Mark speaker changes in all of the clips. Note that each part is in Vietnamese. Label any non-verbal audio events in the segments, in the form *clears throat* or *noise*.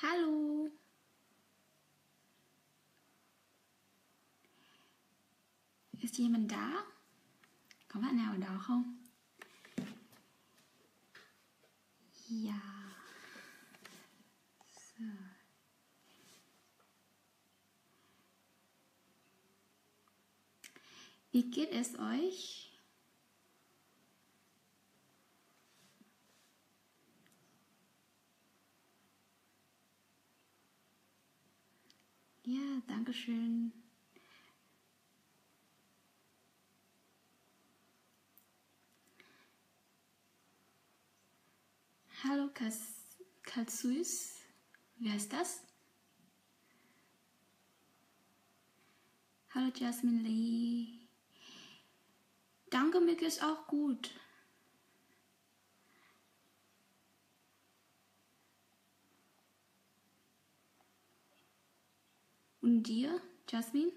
Speaker 1: Hallo. Ist jemand da? Có bạn nào ở đó? Ja. So. Wie geht es euch? Ja, danke schön. Hallo Katsuis, wer ist das? Hallo Jasmine Lee. Danke, mir geht's auch gut. Und dir, Jasmine?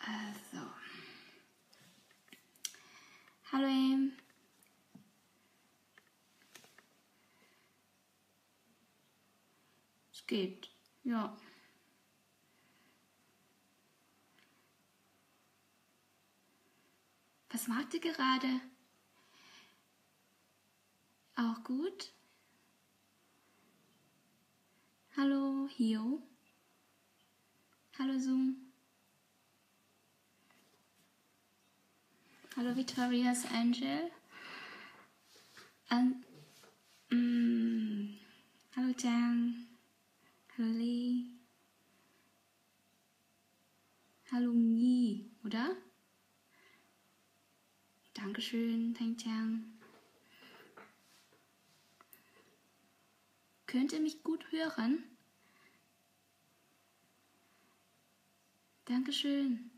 Speaker 1: Also. Hallo. Es geht. Ja. Was macht ihr gerade? Auch gut? Hallo, Hio. Hallo, Zoom. Hallo, Victoria's Angel. An mm, hallo, Trang. Hallo, Lee. Hallo, Nhi, oder? Dankeschön, Thanh Trang. Könnt ihr mich gut hören? Dankeschön.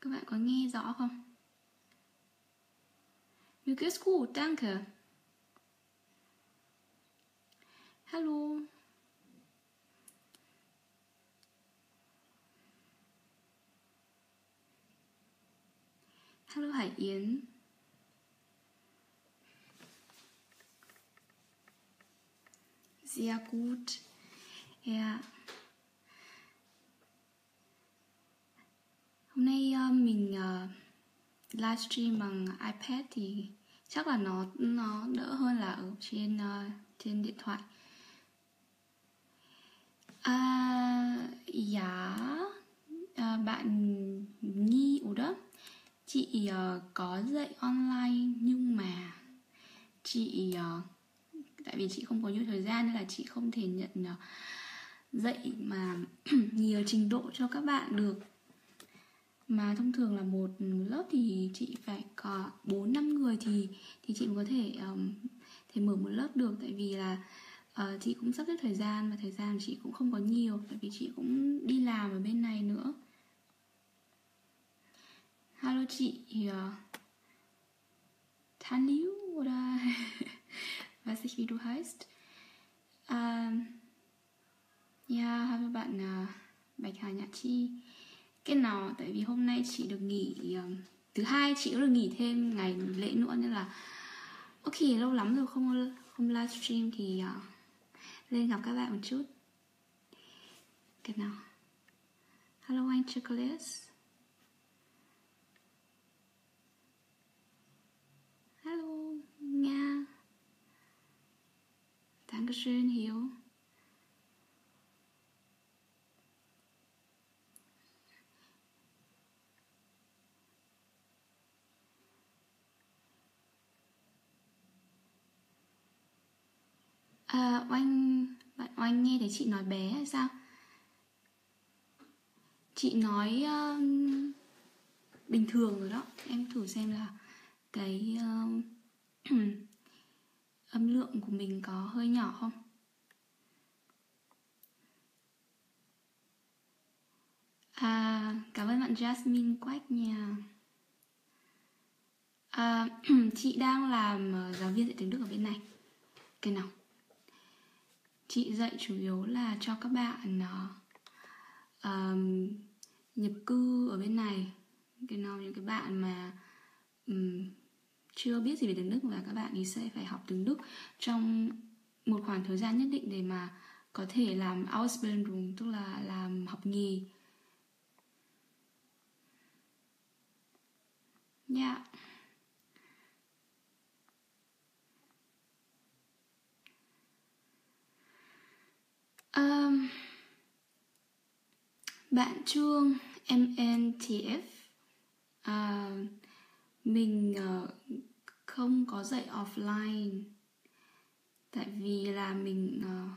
Speaker 1: Các bạn có nghe rõ? Mir geht's gut, danke. Hallo. Hallo Hải Yến. Sehr gut. Ja. Hôm nay uh, mình uh, livestream bằng iPad thì chắc là nó nó đỡ hơn là ở trên uh, trên điện thoại. À, dạ à, bạn Nhi đó chị uh, có dạy online nhưng mà chị uh, tại vì chị không có nhiều thời gian nên là chị không thể nhận ờ, dạy mà *clears throat* nhiều trình độ cho các bạn được. Mà thông thường là một lớp thì chị phải có bốn năm người thì thì chị có thể um, thể mở một lớp được. Tại vì là uh, chị cũng sắp xếp thời gian và thời gian chị cũng không có nhiều tại vì chị cũng đi làm ở bên này nữa. Hello chị uh, Taniu oder weiß ich wie du heißt. Ähm, ja, hai bạn uh, Bạch Hà Nhã Chi. Genau, nào tại vì hôm nay chị được nghỉ um, thứ hai chị cũng được nghỉ thêm ngày lễ nữa nên là ok lâu lắm rồi không không livestream thì uh, lên gặp các bạn một chút. Genau. nào? Hello anh chocolate. Hello nga. Dankeschön Hio. À, ờ, oanh bạn oanh nghe thấy chị nói bé hay sao chị nói uh, bình thường rồi đó em thử xem là cái uh, *clears throat* âm lượng của mình có hơi nhỏ không? À, cảm ơn bạn Jasmine Quách nha. À, *clears throat* chị đang làm ờ, giáo viên dạy tiếng Đức ở bên này. Cái nào? Chị dạy chủ yếu là cho các bạn uh, um, nhập cư ở bên này. Cái nào những cái bạn mà um, chưa biết gì về tiếng Đức và các bạn ấy sẽ phải học tiếng Đức trong một khoảng thời gian nhất định để mà có thể làm Ausbildung tức là làm học nghề. Dạ. Yeah. Um, bạn Trương MNTF uh, à, mình uh, không có dạy offline tại vì là mình uh,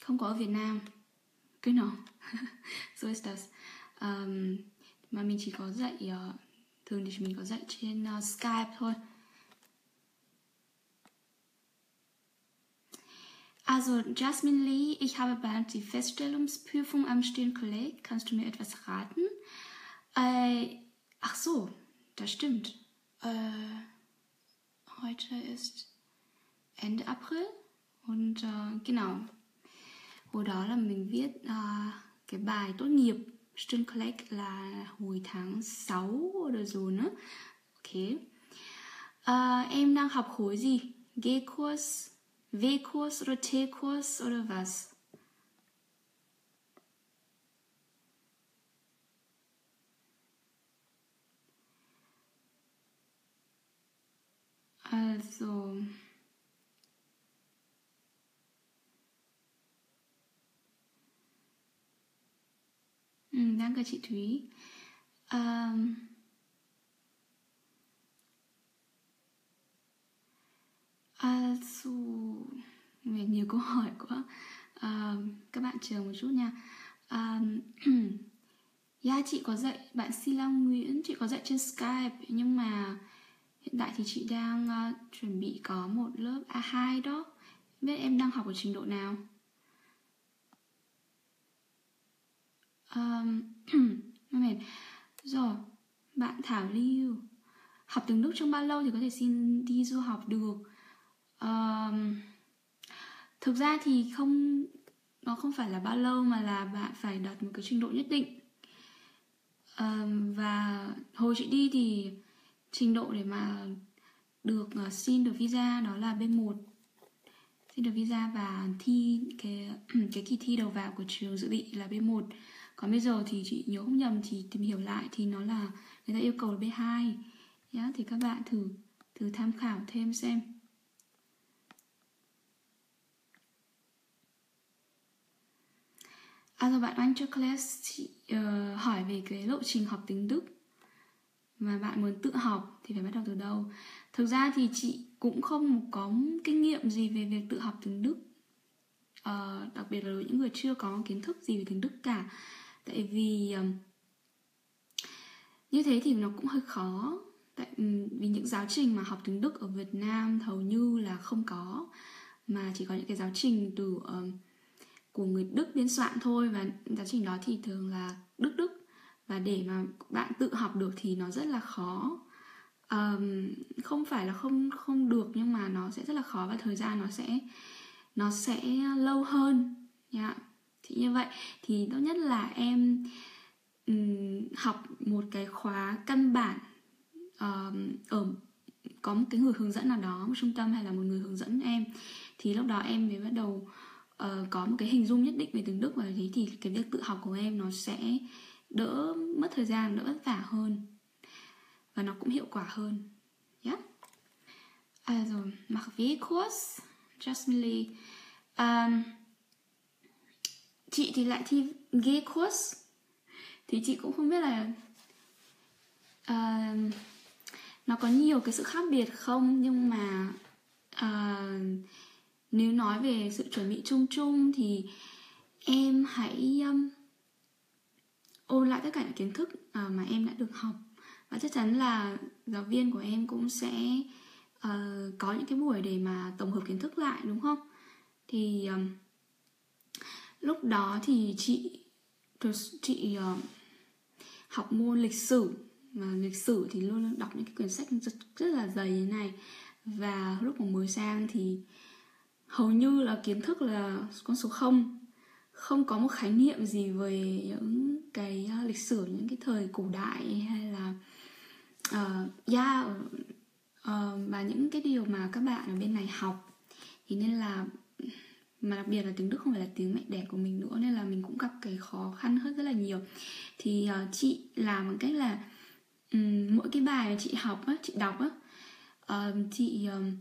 Speaker 1: không có ở Việt Nam nó so ist das um, mà mình chỉ có dạy uh, thường thì mình có dạy trên uh, Skype thôi Also, Jasmine Lee, ich habe bald die Feststellungsprüfung am Stehen Kolleg. Kannst du mir etwas raten? Äh, ach so, das stimmt. Äh, heute ist Ende April und uh, genau. Hồi đó là mình viết uh, cái bài tốt nghiệp student collect là hồi tháng 6 rồi rồi nữa. Ok. Uh, em đang học khối gì? G course V course oder T course oder was Also, ừ, đang chị Thúy. Um, also, về nhiều câu hỏi quá. Um, các bạn chờ một chút nha. Um, *clears throat* yeah, chị có dạy bạn Si Long Nguyễn, chị có dạy trên Skype nhưng mà Hiện tại thì chị đang uh, chuẩn bị có một lớp A2 đó. Biết em đang học ở trình độ nào? Um, *clears throat* Rồi, bạn Thảo Lưu. Học tiếng Đức trong bao lâu thì có thể xin đi du học được. Um, Thực ra thì không Nó không phải là bao lâu mà là bạn phải đạt một cái trình độ nhất định. Um, Và hồi chị đi thì trình độ để mà được uh, xin được visa đó là B1 xin được visa và thi cái *clears throat* cái kỳ thi đầu vào của trường dự bị là B1 còn bây giờ thì chị nhớ không nhầm thì tìm hiểu lại thì nó là người ta yêu cầu là B2 nhá thì các bạn thử thử tham khảo thêm xem. À rồi bạn Anh Chocolate chị, uh, hỏi về cái lộ trình học tiếng Đức mà bạn muốn tự học thì phải bắt đầu từ đâu. Thực ra thì chị cũng không có kinh nghiệm gì về việc tự học tiếng đức. Uh, đặc biệt là những người chưa có kiến thức gì về tiếng đức cả. Tại vì um, như thế thì nó cũng hơi khó. Tại vì những giáo trình mà học tiếng đức ở việt nam hầu như là không có. Mà chỉ có những cái giáo trình từ um, của người đức biên soạn thôi. Và giáo trình đó thì thường là đức đức và để mà bạn tự học được thì nó rất là khó. Um, không phải là không không được nhưng mà nó sẽ rất là khó và thời gian nó sẽ nó sẽ lâu hơn. Nha thì như vậy thì tốt nhất là em um, học một cái khóa căn bản um, ở có một cái người hướng dẫn nào đó một trung tâm hay là một người hướng dẫn em thì lúc đó em mới bắt đầu uh, có một cái hình dung nhất định về tiếng đức và thế thì cái việc tự học của em nó sẽ đỡ mất thời gian đỡ vất vả hơn và nó cũng hiệu quả hơn yeah. Also, mach W-Kurs, Jasmine Lee. Um, chị thì lại thi ghê kurs thì chị cũng không biết là uh, nó có nhiều cái sự khác biệt không nhưng mà uh, nếu nói về sự chuẩn bị chung chung thì em hãy um, ôn lại tất cả những kiến thức uh, mà em đã được học. Và chắc chắn là giáo viên của em cũng sẽ uh, có những cái buổi để mà tổng hợp kiến thức lại đúng không? Thì um, lúc đó thì chị chị uh, học môn lịch sử mà lịch sử thì luôn luôn đọc những cái quyển sách rất, rất là dày như này. Và lúc mà mới sang thì hầu như là kiến thức là con số 0 không có một khái niệm gì về những cái uh, lịch sử những cái thời cổ đại hay là uh, yeah, uh, và những cái điều mà các bạn ở bên này học. Thì nên là mà đặc biệt là tiếng Đức không phải là tiếng mẹ đẻ của mình nữa nên là mình cũng gặp cái khó khăn hơn rất là nhiều. Thì uh, chị làm bằng cách là um, mỗi cái bài mà chị học á chị đọc á uh, chị um,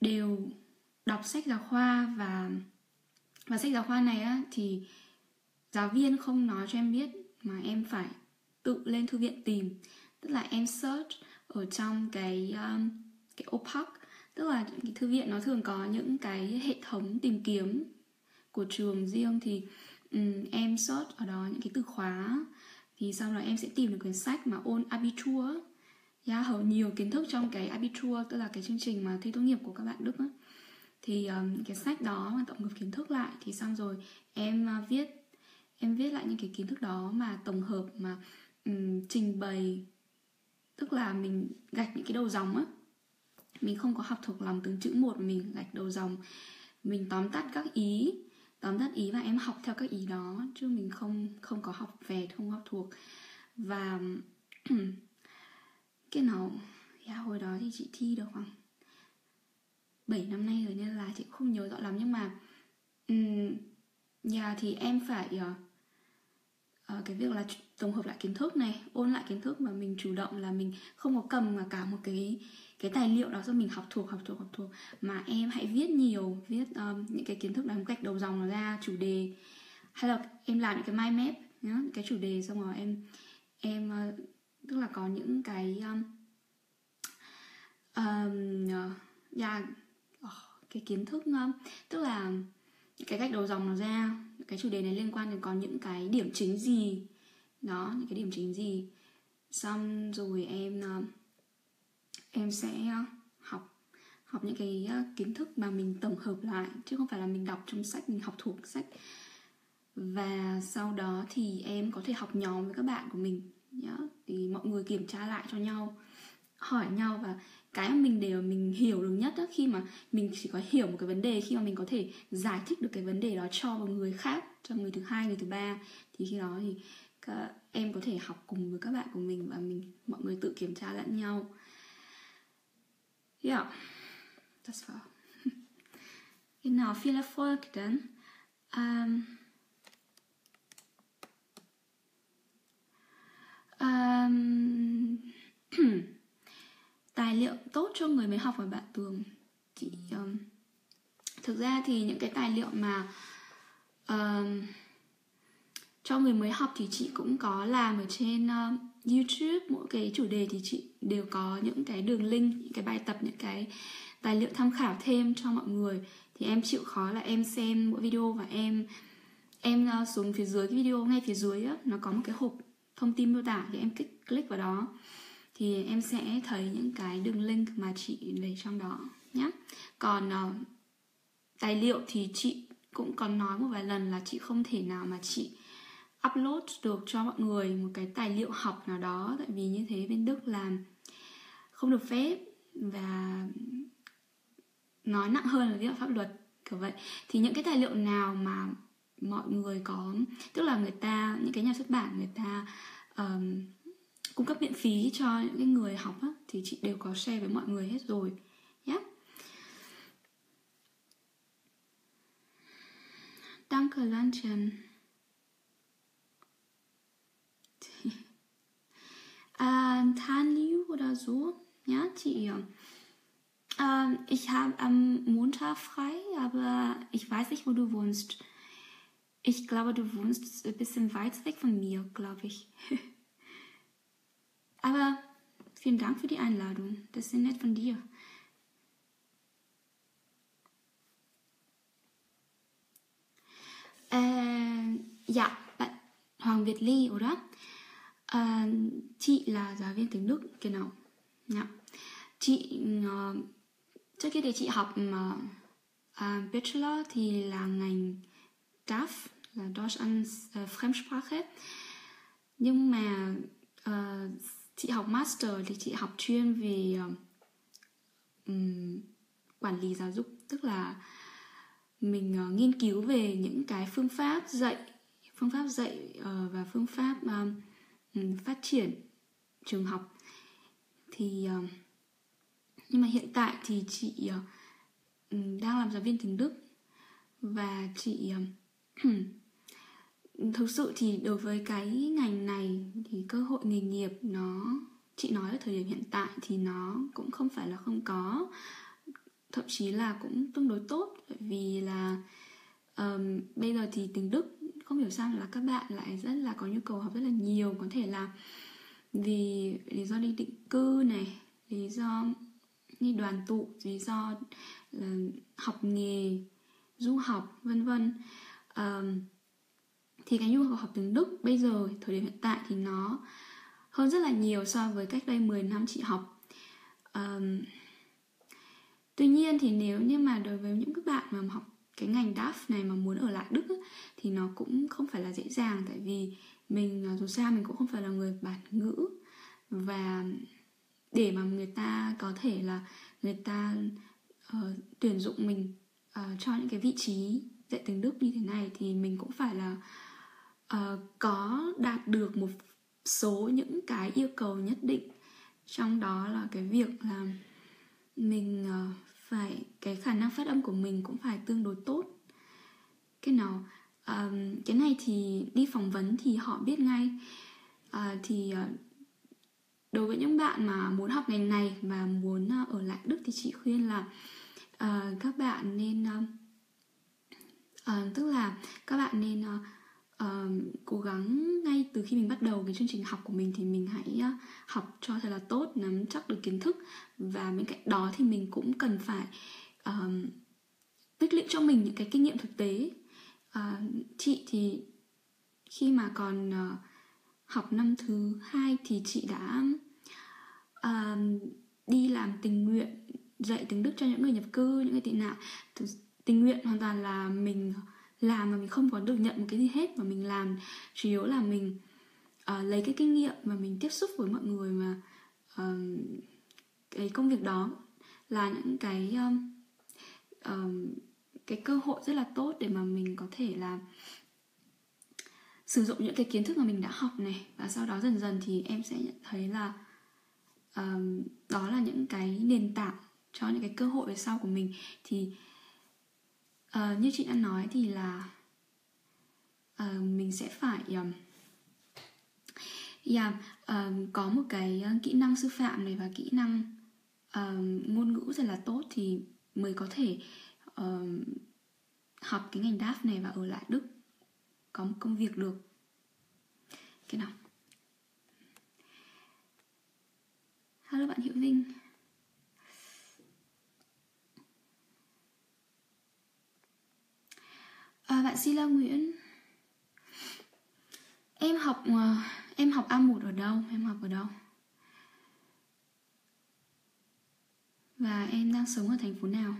Speaker 1: đều đọc sách giáo khoa và và sách giáo khoa này á thì giáo viên không nói cho em biết mà em phải tự lên thư viện tìm. Tức là em search ở trong cái um, cái OPAC tức là cái thư viện nó thường có những cái hệ thống tìm kiếm của trường riêng thì um, em search ở đó những cái từ khóa. Thì sau đó em sẽ tìm được quyển sách mà ôn Abitur. Yeah, hầu nhiều kiến thức trong cái Abitur tức là cái chương trình mà thi tốt nghiệp của các bạn Đức á thì um, cái sách đó mà tổng hợp kiến thức lại thì xong rồi em uh, viết em viết lại những cái kiến thức đó mà tổng hợp mà um, trình bày tức là mình gạch những cái đầu dòng á. Mình không có học thuộc lòng từng chữ một mình gạch đầu dòng mình tóm tắt các ý tóm tắt ý và em học theo các ý đó chứ mình không không có học về không học thuộc. Và *clears throat* cái nào yeah, hồi đó thì chị thi được khoảng 7 năm nay rồi nên là chị không nhớ rõ lắm. Nhưng mà um, yeah, thì em phải uh, uh, cái việc là tổng hợp lại kiến thức này ôn lại kiến thức mà mình chủ động là mình không có cầm mà cả một cái cái tài liệu đó cho mình học thuộc học thuộc học thuộc. Mà em hãy viết nhiều viết um, những cái kiến thức đó cách đầu dòng nó ra chủ đề. Hay là em làm những cái mind map nhá cái chủ đề xong rồi em em uh, tức là có những cái um, um, uh, yeah, cái kiến thức um, tức là cái cách đầu dòng nó ra, cái chủ đề này liên quan đến có những cái điểm chính gì, đó, những cái điểm chính gì. Xong rồi em um, em sẽ uh, học học những cái uh, kiến thức mà mình tổng hợp lại, chứ không phải là mình đọc trong sách, mình học thuộc sách. Và sau đó thì em có thể học nhóm với các bạn của mình, nhá. Thì mọi người kiểm tra lại cho nhau, hỏi nhau và cái mà mình để mà mình hiểu được nhất đó, khi mà mình chỉ có hiểu một cái vấn đề khi mà mình có thể giải thích được cái vấn đề đó cho một người khác cho người thứ hai người thứ ba thì khi đó thì các, em có thể học cùng với các bạn của mình và mình mọi người tự kiểm tra lẫn nhau. Ja das war genau viel Erfolg dann ähm, um, tài liệu tốt cho người mới học ở bạn tường? Chị um, thực ra thì những cái tài liệu mà um, cho người mới học thì chị cũng có làm ở trên uh, YouTube. Mỗi cái chủ đề thì chị đều có những cái đường link những cái bài tập những cái tài liệu tham khảo thêm cho mọi người. Thì em chịu khó là em xem mỗi video và em em uh, xuống phía dưới cái video ngay phía dưới á nó có một cái hộp thông tin miêu tả thì em kích click vào đó thì em sẽ thấy những cái đường link mà chị để trong đó nhé còn uh, tài liệu thì chị cũng còn nói một vài lần là chị không thể nào mà chị upload được cho mọi người một cái tài liệu học nào đó tại vì như thế bên Đức làm không được phép và nói nặng hơn là vi phạm pháp luật kiểu vậy. Thì những cái tài liệu nào mà mọi người có tức là người ta những cái nhà xuất bản người ta um, cung cấp miễn phí cho những cái người học á, thì chị đều có share với mọi người hết rồi nhé yeah. Danke Landchen äh, Tanliu oder so ja chị äh, ich habe am Montag frei aber ich weiß nicht wo du wohnst. Ich glaube du wohnst ein bisschen weit weg von mir glaube ich *laughs* Aber vielen Dank für die Einladung. Das ist nett von dir. Äh, ja, bạn Hoàng Việt Ly, oder? Äh, chị là giáo viên tiếng Đức, genau. Ja. Chị uh, trước kia thì chị học uh, uh, bachelor thì là ngành DAF là Deutsch als uh, Fremdsprache. Nhưng mà uh, chị học master thì chị học chuyên về um, quản lý giáo dục. Tức là mình uh, nghiên cứu về những cái phương pháp dạy phương pháp dạy uh, và phương pháp um, phát triển trường học. Thì uh, nhưng mà hiện tại thì chị uh, đang làm giáo viên tiếng Đức và chị uh, *clears throat* thực sự thì đối với cái ngành này thì cơ hội nghề nghiệp nó chị nói ở thời điểm hiện tại thì nó cũng không phải là không có. Thậm chí là cũng tương đối tốt bởi vì là um, bây giờ thì tiếng đức không hiểu sao là các bạn lại rất là có nhu cầu học rất là nhiều. Có thể là vì lý do đi định cư này lý do đi đoàn tụ lý do là học nghề du học vân vân. Um, thì cái nhu cầu học tiếng Đức bây giờ thời điểm hiện tại thì nó hơn rất là nhiều so với cách đây 10 năm chị học. Um, tuy nhiên thì nếu như mà đối với những các bạn mà học cái ngành DAF này mà muốn ở lại Đức thì nó cũng không phải là dễ dàng tại vì mình à, dù sao mình cũng không phải là người bản ngữ. Và để mà người ta có thể là người ta uh, tuyển dụng mình uh, cho những cái vị trí dạy tiếng Đức như thế này thì mình cũng phải là uh, có đạt được một số những cái yêu cầu nhất định. Trong đó là cái việc là mình uh, phải cái khả năng phát âm của mình cũng phải tương đối tốt. Cái nào um, cái này thì đi phỏng vấn thì họ biết ngay. Uh, thì uh, đối với những bạn mà muốn học ngành này và muốn uh, ở lại đức thì chị khuyên là uh, các bạn nên uh, uh, tức là các bạn nên uh, um, cố gắng ngay từ khi mình bắt đầu cái chương trình học của mình thì mình hãy uh, học cho thật là tốt nắm chắc được kiến thức. Và bên cạnh đó thì mình cũng cần phải um, tích lũy cho mình những cái kinh nghiệm thực tế. Uh, chị thì khi mà còn uh, học năm thứ hai thì chị đã uh, đi làm tình nguyện dạy tiếng đức cho những người nhập cư những người tị nạn. Tình nguyện hoàn toàn là mình làm mà mình không có được nhận một cái gì hết mà mình làm chủ yếu là mình uh, lấy cái kinh nghiệm mà mình tiếp xúc với mọi người mà uh, cái công việc đó là những cái um, um, cái cơ hội rất là tốt để mà mình có thể là sử dụng những cái kiến thức mà mình đã học này. Và sau đó dần dần thì em sẽ nhận thấy là um, đó là những cái nền tảng cho những cái cơ hội về sau của mình. Thì Ờ, như chị đã nói thì là uh, mình sẽ phải um, yeah, um, có một cái ờ, kỹ năng sư phạm này và kỹ năng um, ngôn ngữ rất là tốt thì mới có thể um, học cái ngành DAF này và ở lại Đức có một công việc được. Cái nào? Hello bạn Hiệu Vinh. À, bạn Sila Nguyễn. Em học ờ, em học A1 ở đâu? Em học ở đâu? Và em đang sống ở thành phố nào?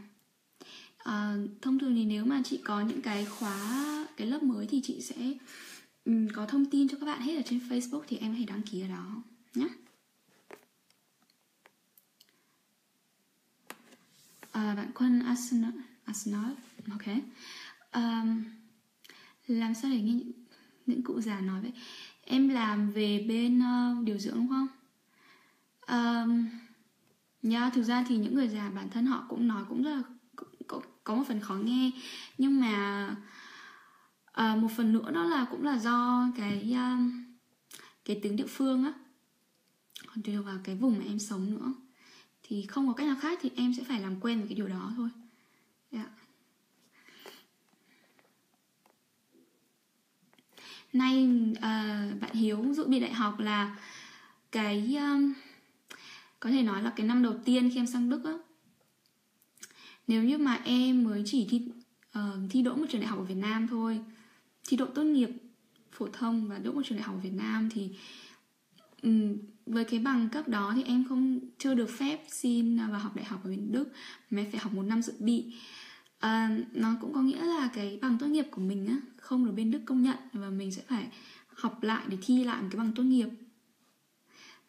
Speaker 1: À, thông thường thì nếu mà chị có những cái khóa cái lớp mới thì chị sẽ um, có thông tin cho các bạn hết ở trên Facebook thì em hãy đăng ký ở đó nhé à, ờ, bạn quân Arsenal Arsenal ok um, làm sao để nghe những cụ già nói vậy? Em làm về bên uh, điều dưỡng đúng không? Um, yeah, thực ra thì những người già bản thân họ cũng nói cũng rất là có, có một phần khó nghe. Nhưng mà uh, một phần nữa đó là cũng là do cái uh, cái tiếng địa phương á. Còn tùy vào cái vùng mà em sống nữa. Thì không có cách nào khác thì em sẽ phải làm quen với cái điều đó thôi. Yeah. Nay uh, bạn hiếu dự bị đại học là cái um, có thể nói là cái năm đầu tiên khi em sang đức á. Nếu như mà em mới chỉ thi uh, thi đỗ một trường đại học ở việt nam thôi thi đỗ tốt nghiệp phổ thông và đỗ một trường đại học ở việt nam thì um, với cái bằng cấp đó thì em không chưa được phép xin vào học đại học ở bên đức mà phải học một năm dự bị à, nó cũng có nghĩa là cái bằng tốt nghiệp của mình á không được bên đức công nhận và mình sẽ phải học lại để thi lại một cái bằng tốt nghiệp.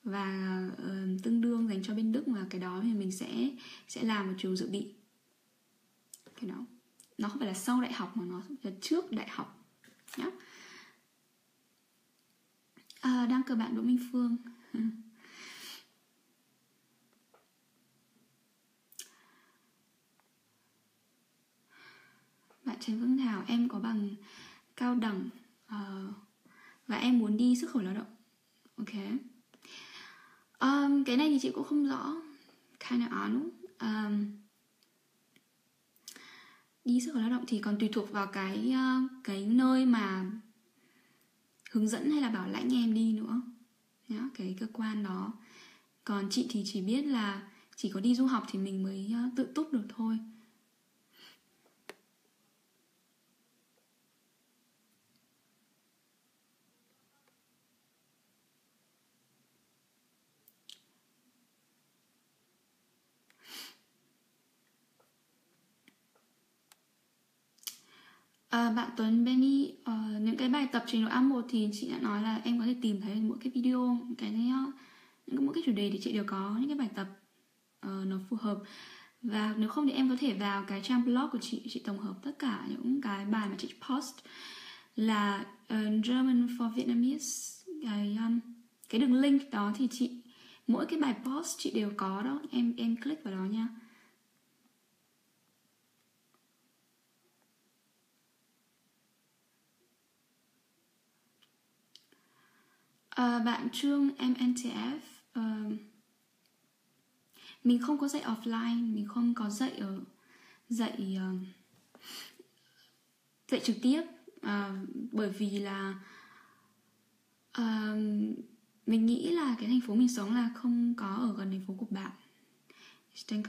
Speaker 1: Và uh, tương đương dành cho bên đức và cái đó thì mình sẽ sẽ làm một trường dự bị. Cái đó. Nó không phải là sau đại học mà nó là trước đại học. Nhá. À, đang cờ bạn Đỗ Minh Phương. *laughs* bạn Trần Phương Thảo em có bằng cao đẳng uh, và em muốn đi xuất khẩu lao động. Ok. Um, cái này thì chị cũng không rõ. Kind of on um, đi xuất khẩu lao động thì còn tùy thuộc vào cái uh, cái nơi mà hướng dẫn hay là bảo lãnh em đi nữa. Nhá cái cơ quan đó. Còn chị thì chỉ biết là chỉ có đi du học thì mình mới uh, tự túc được thôi. À, bạn Tuấn Benny uh, những cái bài tập trình độ A1 thì chị đã nói là em có thể tìm thấy mỗi cái video cái uh, những mỗi cái chủ đề thì chị đều có những cái bài tập uh, nó phù hợp. Và nếu không thì em có thể vào cái trang blog của chị chị tổng hợp tất cả những cái bài mà chị post là uh, German for Vietnamese cái um, cái đường link đó thì chị mỗi cái bài post chị đều có đó. Em em click vào đó nha. À, bạn Trương MNTF à, ờ, mình không có dạy offline mình không có dạy ở dạy uh, dạy trực tiếp à, bởi vì là à, mình nghĩ là cái thành phố mình sống là không có ở gần thành phố của bạn. Trên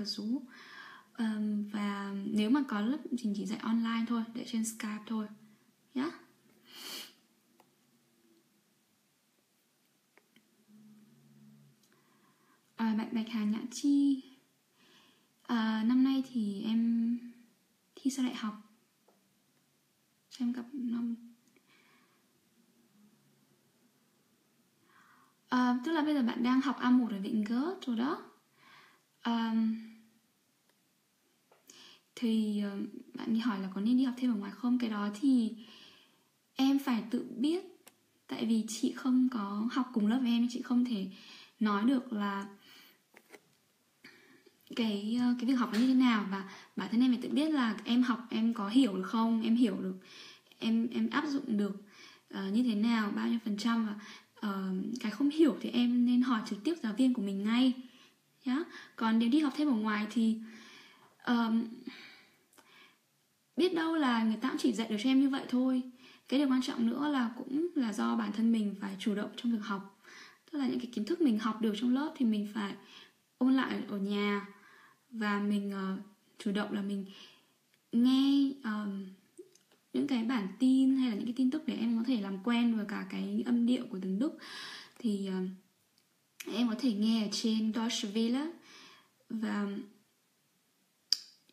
Speaker 1: à, và nếu mà có lớp mình chỉ dạy online thôi để trên skype thôi. Nhá. yeah. À, bạn bạch hà nhã chi. À, năm nay thì em thi sau đại học. Em gặp năm. À, tức là bây giờ bạn đang học A1 ở Viện Gớt rồi đó. À, thì ờ, bạn đi hỏi là có nên đi học thêm ở ngoài không? Cái đó thì em phải tự biết. Tại vì chị không có học cùng lớp với em chị không thể nói được là cái ờ, cái việc học nó như thế nào? Và bản thân em phải tự biết là em học em có hiểu được không? Em hiểu được em em áp dụng được uh, như thế nào bao nhiêu phần trăm và uh, cái không hiểu thì em nên hỏi trực tiếp giáo viên của mình ngay. Nhá. Còn nếu đi học thêm ở ngoài thì um, biết đâu là người ta cũng chỉ dạy được cho em như vậy thôi. Cái điều quan trọng nữa là cũng là do bản thân mình phải chủ động trong việc học. Tức là những cái kiến thức mình học được trong lớp thì mình phải ôn lại ở nhà và mình uh, chủ động là mình nghe um, những cái bản tin hay là những cái tin tức để em có thể làm quen với cả cái âm điệu của từng đức thì uh, em có thể nghe ở trên Deutsche Welle. Và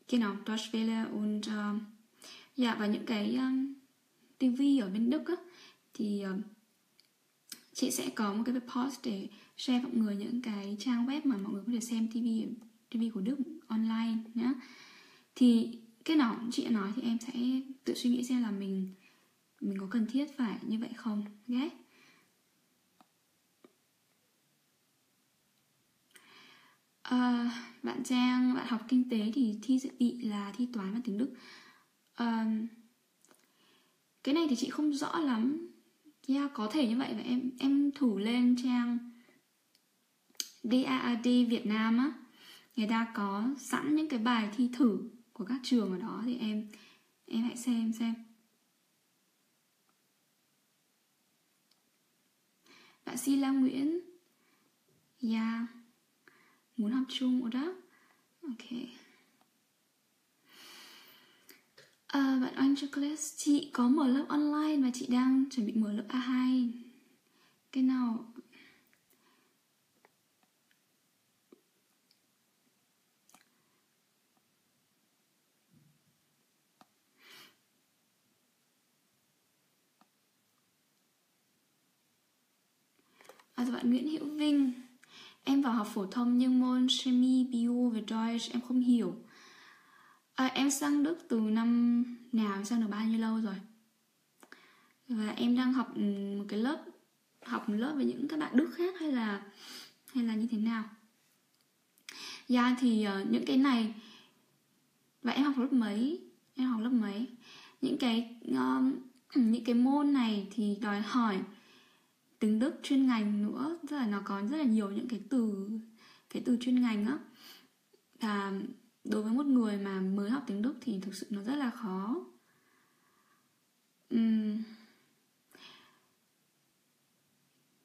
Speaker 1: cái nào? Deutsche Welle und uh, dạ và những cái um, TV ở bên Đức á, thì uh, chị sẽ có một cái post để share mọi người những cái trang web mà mọi người có thể xem TV TV của Đức online nhá. Thì cái nào chị nói thì em sẽ tự suy nghĩ xem là mình mình có cần thiết phải như vậy không nhé. Okay? À, bạn Trang, bạn học kinh tế thì thi dự bị là thi toán và tiếng Đức. À, Cái này thì chị không rõ lắm. Yeah, có thể như vậy và em em thử lên trang DAAD Việt Nam á người ta có sẵn những cái bài thi thử của các trường ở đó thì em em hãy xem xem. Bạn Si La Nguyễn. Yeah Muốn học chung ở đó Ok. À, Bạn Anh Chocolate Chị có mở lớp online và chị đang chuẩn bị mở lớp A2 Cái nào À, bạn Nguyễn Hữu Vinh. Em vào học phổ thông nhưng môn chemie, bio và Deutsch em không hiểu. À, em sang Đức từ năm nào? Em sang được bao nhiêu lâu rồi? Và em đang học ừ, một cái lớp học một lớp với những các bạn Đức khác hay là hay là như thế nào? Dạ yeah, thì uh, những cái này và em học lớp mấy? Em học lớp mấy? Những cái uh, những cái môn này thì đòi hỏi tiếng Đức chuyên ngành nữa tức là nó có rất là nhiều những cái từ cái từ chuyên ngành á và đối với một người mà mới học tiếng Đức thì thực sự nó rất là khó uhm.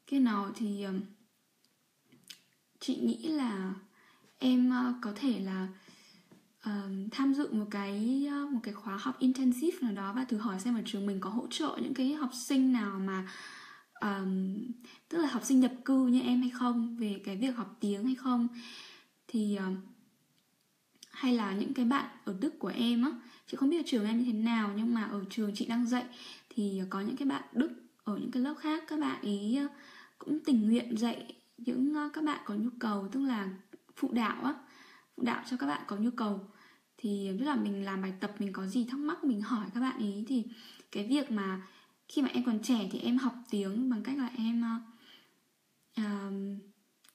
Speaker 1: cái nào thì chị nghĩ là em có thể là uh, tham dự một cái uh, một cái khóa học intensive nào đó và thử hỏi xem ở trường mình có hỗ trợ những cái học sinh nào mà um, tức là học sinh nhập cư như em hay không về cái việc học tiếng hay không. Thì um, hay là những cái bạn ở Đức của em á chị không biết ở trường em như thế nào nhưng mà ở trường chị đang dạy thì có những cái bạn Đức ở những cái lớp khác các bạn ý cũng tình nguyện dạy những các bạn có nhu cầu tức là phụ đạo á phụ đạo cho các bạn có nhu cầu. Thì ờ, tức là mình làm bài tập mình có gì thắc mắc mình hỏi các bạn ý thì cái việc mà khi mà em còn trẻ thì em học tiếng bằng cách là em uh,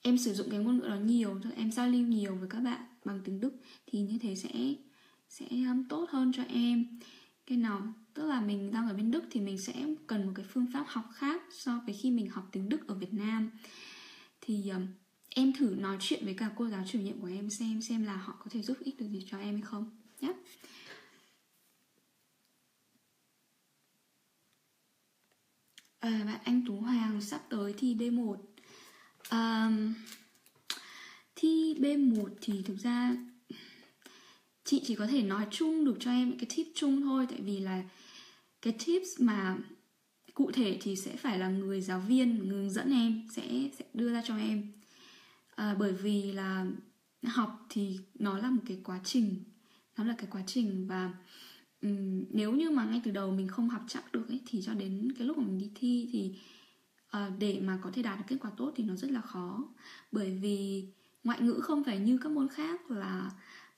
Speaker 1: em sử dụng cái ngôn ngữ đó nhiều em giao lưu nhiều với các bạn bằng tiếng đức thì như thế sẽ sẽ um, tốt hơn cho em. Cái nào tức là mình đang ở bên đức thì mình sẽ cần một cái phương pháp học khác so với khi mình học tiếng đức ở việt nam. Thì um, em thử nói chuyện với cả cô giáo chủ nhiệm của em xem xem là họ có thể giúp ích được gì cho em hay không nhé à, bạn anh Tú Hoàng sắp tới thi B1 à, thi B1 thì thực ra chị chỉ có thể nói chung được cho em cái tip chung thôi tại vì là cái tips mà cụ thể thì sẽ phải là người giáo viên người hướng dẫn em sẽ sẽ đưa ra cho em. À, bởi vì là học thì nó là một cái quá trình nó là cái quá trình và um, nếu như mà ngay từ đầu mình không học chắc được ấy thì cho đến cái lúc mà mình đi thi thì uh, để mà có thể đạt được kết quả tốt thì nó rất là khó. Bởi vì ngoại ngữ không phải như các môn khác là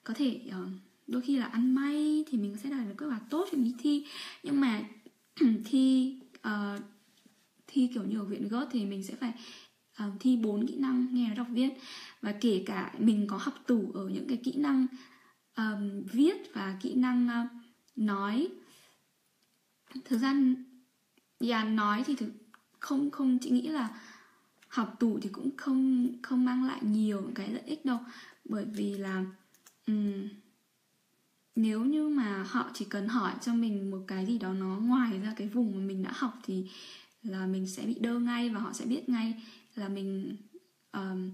Speaker 1: có thể uh, đôi khi là ăn may thì mình sẽ đạt được kết quả tốt khi mình đi thi. Nhưng mà *clears throat* thi uh, thi kiểu như ở viện gớt thì mình sẽ phải uh, thi bốn kỹ năng nghe nói đọc viết. Và kể cả mình có học tủ ở những cái kỹ năng um, viết và kỹ năng uh, nói. Thực ra yeah, nói thì thực không không chị nghĩ là học tủ thì cũng không không mang lại nhiều cái lợi ích đâu. Bởi vì là um, nếu như mà họ chỉ cần hỏi cho mình một cái gì đó nó ngoài ra cái vùng mà mình đã học thì là mình sẽ bị đơ ngay và họ sẽ biết ngay là mình um,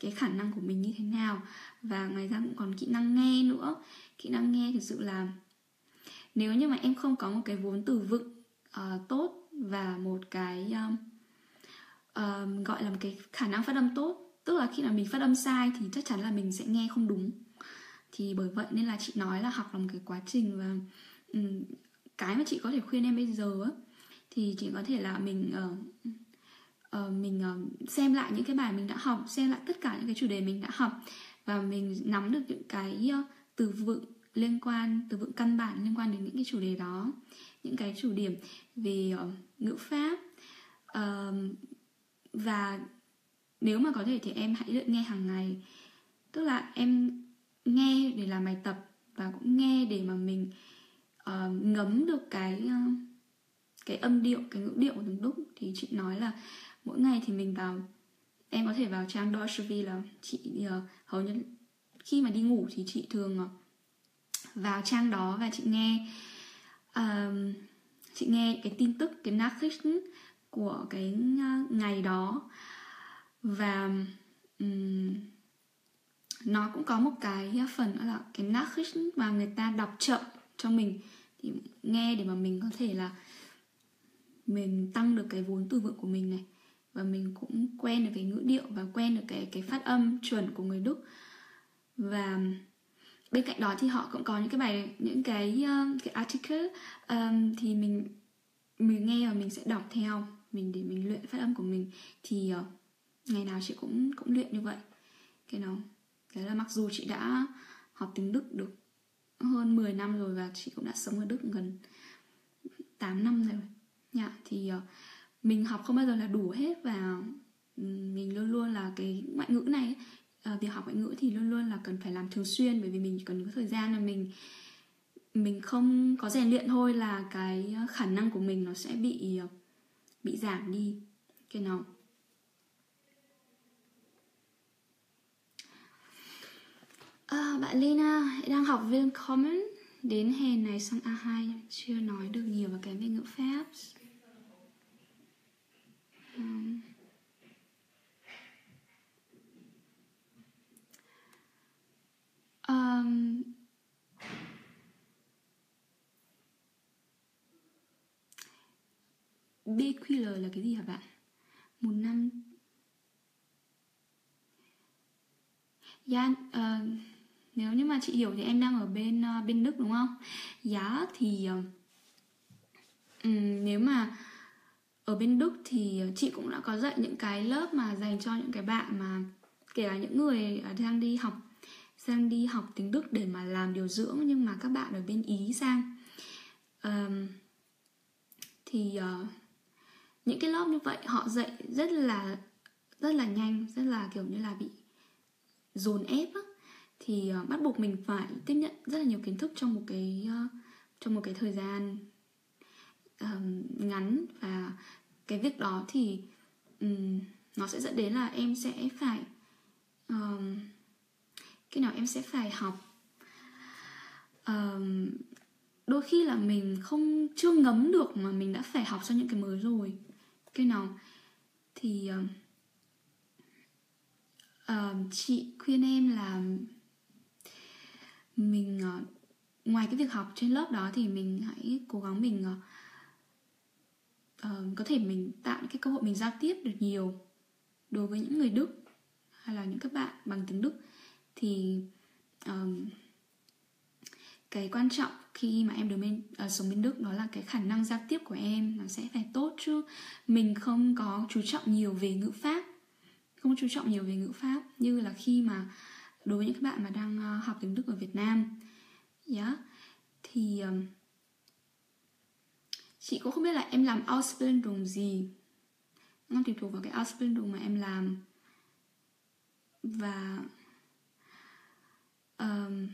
Speaker 1: cái khả năng của mình như thế nào. Và ngoài ra cũng còn kỹ năng nghe nữa. Kỹ năng nghe thực sự là nếu như mà em không có một cái vốn từ vựng uh, tốt và một cái um, um, gọi là một cái khả năng phát âm tốt tức là khi mà mình phát âm sai thì chắc chắn là mình sẽ nghe không đúng. Thì bởi vậy nên là chị nói là học là một cái quá trình và um, cái mà chị có thể khuyên em bây giờ á thì chị có thể là mình uh, uh, mình uh, xem lại những cái bài mình đã học xem lại tất cả những cái chủ đề mình đã học và mình nắm được những cái uh, từ vựng liên quan từ vựng căn bản liên quan đến những cái chủ đề đó. Những cái chủ điểm về uh, ngữ pháp uh, và nếu mà có thể thì em hãy luyện nghe hàng ngày. Tức là em nghe để làm bài tập và cũng nghe để mà mình uh, ngấm được cái uh, cái âm điệu cái ngữ điệu của từng lúc. Thì chị nói là mỗi ngày thì mình vào em có thể vào trang Deutsche là chị uh, hầu như khi mà đi ngủ thì chị thường uh, vào trang đó và chị nghe um, chị nghe cái tin tức cái Nachrichten của cái ờ, ngày đó. Và um, nó cũng có một cái phần đó là cái Nachrichten mà người ta đọc chậm cho mình thì nghe để mà mình có thể là mình tăng được cái vốn từ vựng của mình này. Và mình cũng quen được cái ngữ điệu và quen được cái cái phát âm chuẩn của người Đức. Và bên cạnh đó thì họ cũng có những cái bài những cái uh, cái article um, thì mình mình nghe và mình sẽ đọc theo mình để mình luyện phát âm của mình. Thì uh, ngày nào chị cũng cũng luyện như vậy. Cái nào cái là mặc dù chị đã học tiếng Đức được hơn 10 năm rồi và chị cũng đã sống ở Đức gần 8 năm rồi. Dạ thì uh, mình học không bao giờ là đủ hết và mình luôn luôn là cái ngoại ngữ này Ờ, việc học ngoại ngữ thì luôn luôn là cần phải làm thường xuyên bởi vì mình cần có thời gian là mình mình không có rèn luyện thôi là cái ờ, khả năng của mình nó sẽ bị ờ, bị giảm đi. Cái nào? À, bạn Lena đang học Common đến hè này sang A2 chưa nói được nhiều về cái về ngữ pháp. Um, um, BQL là cái gì hả bạn? Một năm Dạ, uh, nếu như mà chị hiểu thì em đang ở bên uh, bên Đức đúng không? Giá thì uh, um, nếu mà ở bên Đức thì chị cũng đã có dạy những cái lớp mà dành cho những cái bạn mà kể cả những người đang đi học sang đi học tiếng Đức để mà làm điều dưỡng nhưng mà các bạn ở bên Ý sang. Um, thì uh, những cái lớp như vậy họ dạy rất là rất là nhanh rất là kiểu như là bị dồn ép á. Thì uh, bắt buộc mình phải tiếp nhận rất là nhiều kiến thức trong một cái uh, trong một cái thời gian um, ngắn và cái việc đó thì um, nó sẽ dẫn đến là em sẽ phải um, cái nào em sẽ phải học? Um, đôi khi là mình không chưa ngấm được mà mình đã phải học cho những cái mới rồi. Cái nào? Thì uh, chị khuyên em là mình uh, ngoài cái việc học trên lớp đó thì mình hãy cố gắng mình uh, uh, có thể mình tạo cái cơ hội mình giao tiếp được nhiều đối với những người Đức hay là những các bạn bằng tiếng Đức thì um, cái quan trọng khi mà em được bên uh, sống bên Đức đó là cái khả năng giao tiếp của em nó sẽ phải tốt chứ. Mình không có chú trọng nhiều về ngữ pháp không chú trọng nhiều về ngữ pháp như là khi mà đối với những các bạn mà đang uh, học tiếng Đức ở Việt Nam. Yeah. thì um, chị cũng không biết là em làm Ausbildung gì. Nó tùy thuộc vào cái Ausbildung mà em làm. Và um,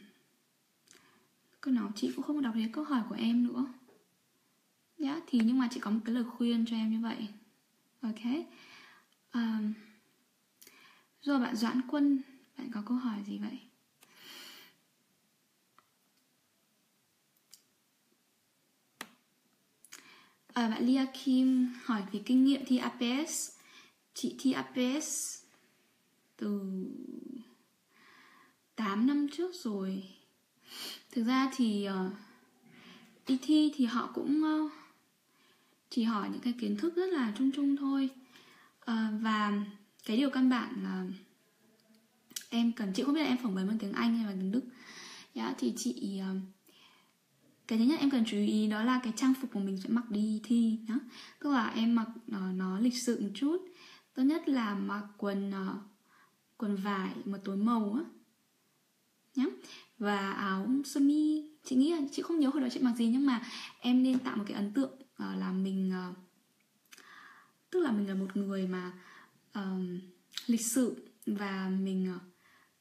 Speaker 1: câu nói chị cũng không đọc thấy câu hỏi của em nữa. Dạ thì nhưng mà chị có một cái lời khuyên cho em như vậy. Ok. Um, rồi bạn doãn quân bạn có câu hỏi gì vậy? À, bạn Lia Kim hỏi về kinh nghiệm thi APS chị thi APS từ 8 năm trước rồi. Thực ra thì uh, đi thi thì họ cũng uh, chỉ hỏi những cái kiến thức rất là chung chung thôi. Uh, và cái điều căn bản là em cần chị không biết là em phỏng vấn bằng tiếng anh hay bằng tiếng đức. Yeah, thì chị uh, cái thứ nhất em cần chú ý đó là cái trang phục của mình sẽ mặc đi thi nhá. Tức là em mặc uh, nó lịch sự một chút. Tốt nhất là mặc quần uh, quần vải một tối màu á nhá. Và áo sơ mi chị nghĩ là chị không nhớ hồi đó chị mặc gì nhưng mà em nên tạo một cái ấn tượng uh, là mình uh, tức là mình là một người mà um, lịch sự và mình uh,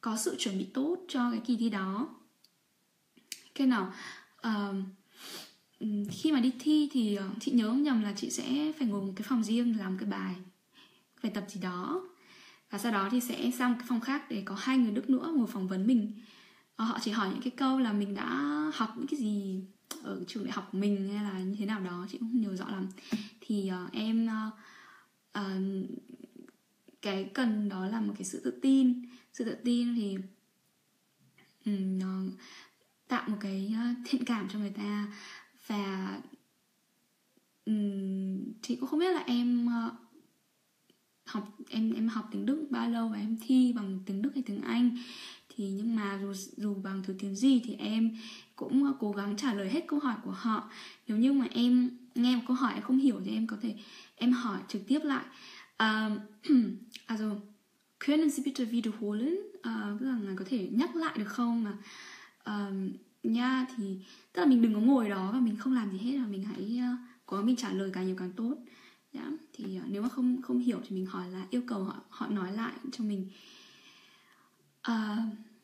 Speaker 1: có sự chuẩn bị tốt cho cái kỳ thi đó. Cái nào? Uh, khi mà đi thi thì uh, chị nhớ nhầm là chị sẽ phải ngồi một cái phòng riêng làm cái bài phải tập gì đó. Và sau đó thì sẽ sang một cái phòng khác để có hai người đức nữa ngồi phỏng vấn mình. Ờ, họ chỉ hỏi những cái câu là mình đã học những cái gì ở trường đại học của mình hay là như thế nào đó chị cũng không nhớ rõ lắm. Thì uh, em uh, uh, cái cần đó là một cái sự tự tin. Sự tự tin thì um, nó tạo một cái uh, thiện cảm cho người ta và um, chị cũng không biết là em uh, học em em học tiếng Đức bao lâu và em thi bằng tiếng Đức hay tiếng Anh thì nhưng mà dù dù bằng thứ tiếng gì thì em cũng ờ, cố gắng trả lời hết câu hỏi của họ. Nếu như mà em nghe một câu hỏi em không hiểu thì em có thể em hỏi trực tiếp lại. Um, also können Sie bitte wiederholen uh, tức là có thể nhắc lại được không? Mà um, nha thì tức là mình đừng có ngồi đó và mình không làm gì hết mà mình hãy ờ, uh, có mình trả lời càng nhiều càng tốt. Yeah. thì uh, nếu mà không không hiểu thì mình hỏi là yêu cầu họ họ nói lại cho mình. Uh,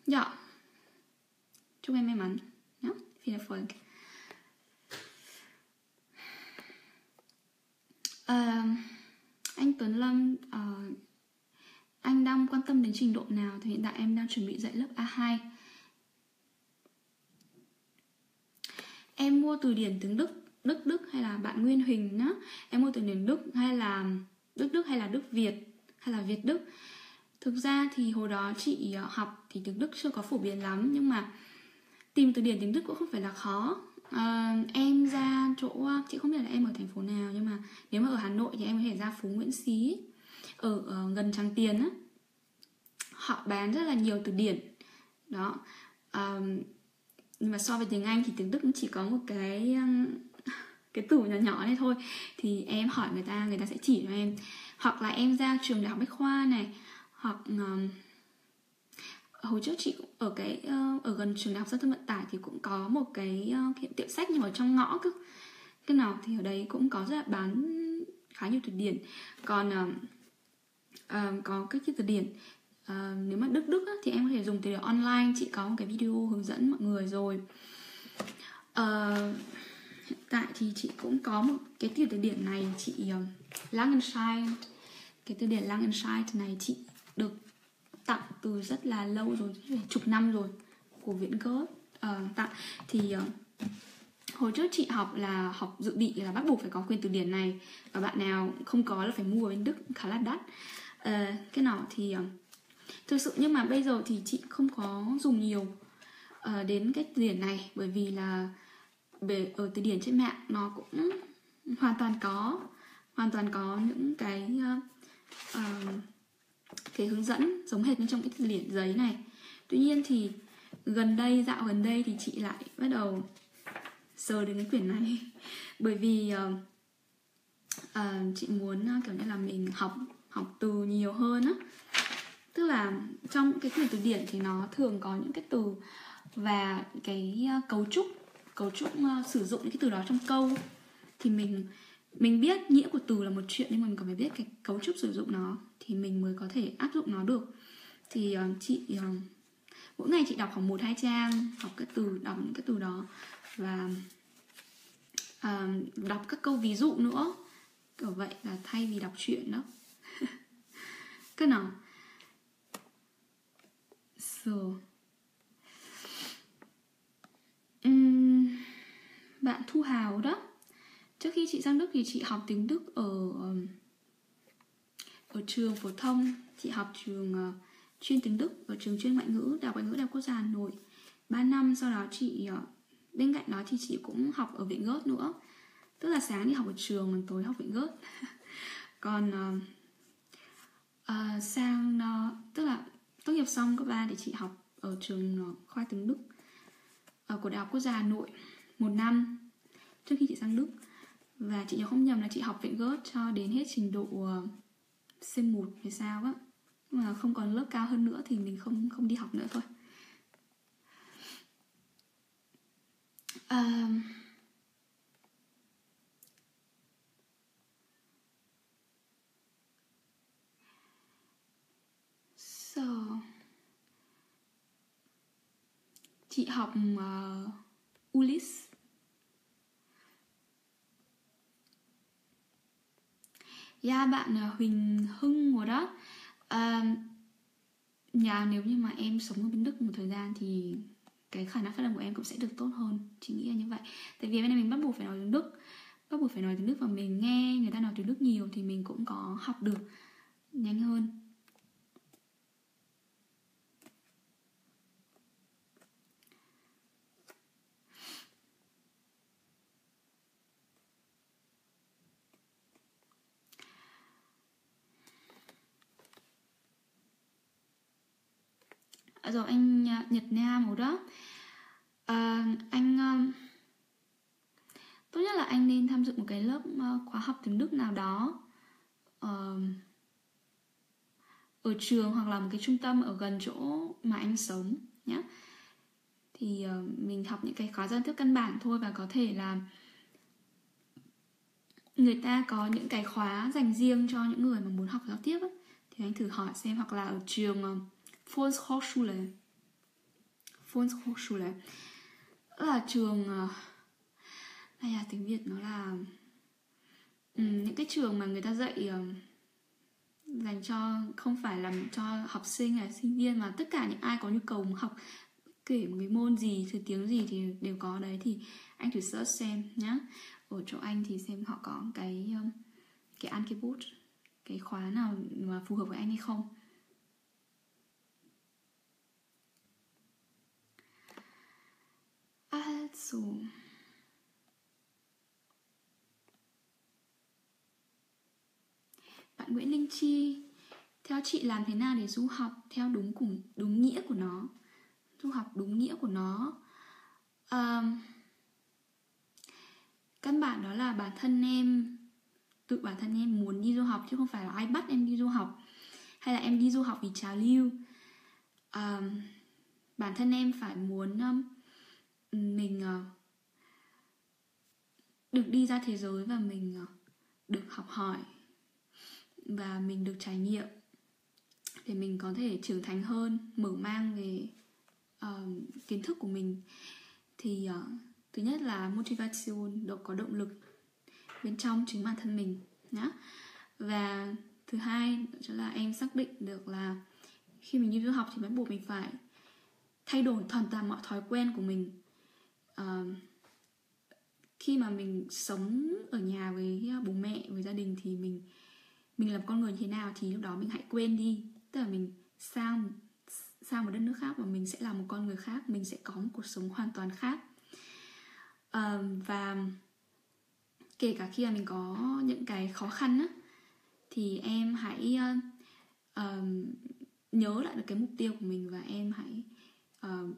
Speaker 1: yeah. chúc em may mắn nhé viel Erfolg uh, anh Tuấn Lâm uh, anh đang quan tâm đến trình độ nào? Thì hiện tại em đang chuẩn bị dạy lớp A2 em mua từ điển tiếng Đức Đức Đức hay là bạn Nguyên Huỳnh nhá. Em mua từ điển Đức hay là Đức Đức hay là Đức Việt hay là Việt Đức. Thực ra thì hồi đó chị ờ, học thì tiếng Đức chưa có phổ biến lắm nhưng mà tìm từ điển tiếng Đức cũng không phải là khó. À, em ra chỗ chị không biết là em ở thành phố nào nhưng mà nếu mà ở Hà Nội thì em có thể ra phố Nguyễn Xí ở, ở gần Tràng Tiền á. Họ bán rất là nhiều từ điển. Đó. Um, nhưng mà so với tiếng Anh thì tiếng Đức cũng chỉ có một cái um, cái tủ nhỏ nhỏ này thôi. Thì em hỏi người ta người ta sẽ chỉ cho em. Hoặc là em ra trường đại học bách khoa này hoặc um, hồi trước chị cũng ở cái ờ, ở gần trường đại học giao thông vận tải thì cũng có một cái ờ, hiện tiệm sách nhưng ở trong ngõ cơ. Cái nào thì ở đấy cũng có rất là bán khá nhiều từ điển. Còn uh, uh, có cái từ điển uh, nếu mà đức đức á, thì em có thể dùng từ điển online. Chị có một cái video hướng dẫn mọi người rồi. Uh, hiện tại thì chị cũng có một cái từ điển này chị uh, Langenscheid. Cái từ điển Langenscheid này chị được tặng từ rất là lâu rồi chục năm rồi của viện gớt uh, ờ, tặng. Thì uh, hồi trước chị học là học dự bị là bắt buộc phải có quyền từ điển này và bạn nào không có là phải mua ở bên đức khá là đắt. Uh, cái nào thì uh, thực sự nhưng mà bây giờ thì chị không có dùng nhiều uh, đến cái từ điển này bởi vì là về ở từ điển trên mạng nó cũng hoàn toàn có hoàn toàn có những cái uh, uh, cái hướng dẫn giống hệt như trong cái từ điển giấy này. Tuy nhiên thì gần đây dạo gần đây thì chị lại bắt đầu sờ đến cái quyển này. *laughs* Bởi vì uh, uh, chị muốn uh, kiểu như là mình học học từ nhiều hơn á. Tức là trong cái quyển từ điển thì nó thường có những cái từ và cái uh, cấu trúc cấu trúc uh, sử dụng những cái từ đó trong câu. Thì mình mình biết nghĩa của từ là một chuyện nhưng mà mình còn phải biết cái cấu trúc sử dụng nó thì mình mới có thể áp dụng nó được. Thì uh, chị uh, mỗi ngày chị đọc khoảng một hai trang học cái từ đọc những cái từ đó và uh, đọc các câu ví dụ nữa. Kiểu vậy là thay vì đọc truyện đó. *laughs* Cái nào? So. Um, bạn thu hào đó trước khi chị sang đức thì chị học tiếng đức ở um, ở trường phổ thông. Chị học trường uh, chuyên tiếng đức ở trường chuyên ngoại ngữ đại học ngoại ngữ đại học quốc gia hà nội. 3 năm sau đó chị uh, bên cạnh đó thì chị cũng học ở viện gớt nữa. Tức là sáng đi học ở trường tối học viện gớt *laughs* còn uh, uh, sang uh, tức là tốt nghiệp xong cấp ba thì chị học ở trường uh, khoa tiếng đức uh, của đại học quốc gia hà nội một năm. Trước khi chị sang đức và chị nhớ không nhầm là chị học viện gớt cho đến hết trình độ ờ, C1 hay sao á. Mà không còn lớp cao hơn nữa thì mình không không đi học nữa thôi. À, so chị học ờ, uh, Ulis Yeah, bạn ờ, Huỳnh Hưng rồi đó. Uh, Nhà nếu như mà em sống ở bên Đức một thời gian thì cái khả năng phát âm của em cũng sẽ được tốt hơn. Chị nghĩ là như vậy. Tại vì bên này mình bắt buộc phải nói tiếng Đức. Bắt buộc phải nói tiếng Đức và mình nghe người ta nói tiếng Đức nhiều Thì mình cũng có học được nhanh hơn. Dạ rồi anh à, Nhật Nam rồi đó à, anh um, tốt nhất là anh nên tham dự một cái lớp uh, khóa học tiếng Đức nào đó uh, ở trường hoặc là một cái trung tâm ở gần chỗ mà anh sống nhé thì uh, mình học những cái khóa giao tiếp căn bản thôi và có thể là người ta có những cái khóa dành riêng cho những người mà muốn học giao tiếp ấy. thì anh thử hỏi xem hoặc là ở trường ờ, uh, Volkshochschule Volkshochschule là trường uh, hay là tiếng Việt nó là ừ, những cái trường mà người ta dạy uh, dành cho không phải là cho học sinh hay sinh viên mà tất cả những ai có nhu cầu học kể một cái môn gì thứ tiếng gì thì đều có đấy thì anh thử search xem nhá. Ở chỗ anh thì xem họ có cái um, cái bút cái khóa nào mà phù hợp với anh hay không. Also. Bạn Nguyễn Linh Chi Theo chị làm thế nào để du học theo đúng cùng đúng nghĩa của nó? Du học đúng nghĩa của nó. Um, căn bản đó là bản thân em tự bản thân em muốn đi du học chứ không phải là ai bắt em đi du học hay là em đi du học vì trào lưu. Um, bản thân em phải muốn um, mình ờ, được đi ra thế giới và mình ờ, được học hỏi và mình được trải nghiệm để mình có thể trưởng thành hơn mở mang về uh, kiến thức của mình. Thì uh, thứ nhất là motivation độ có động lực bên trong chính bản thân mình nhá. Và thứ hai đó là em xác định được là khi mình đi du học thì bắt buộc mình phải thay đổi hoàn toàn mọi thói quen của mình uh, khi mà mình sống ở nhà với à, bố mẹ với gia đình thì mình mình làm con người như thế nào thì lúc đó mình hãy quên đi. Tức là mình sang sang một đất nước khác và mình sẽ là một con người khác mình sẽ có một cuộc sống hoàn toàn khác. Um, và kể cả khi mà mình có những cái khó khăn á thì em hãy um, nhớ lại được cái mục tiêu của mình và em hãy uh,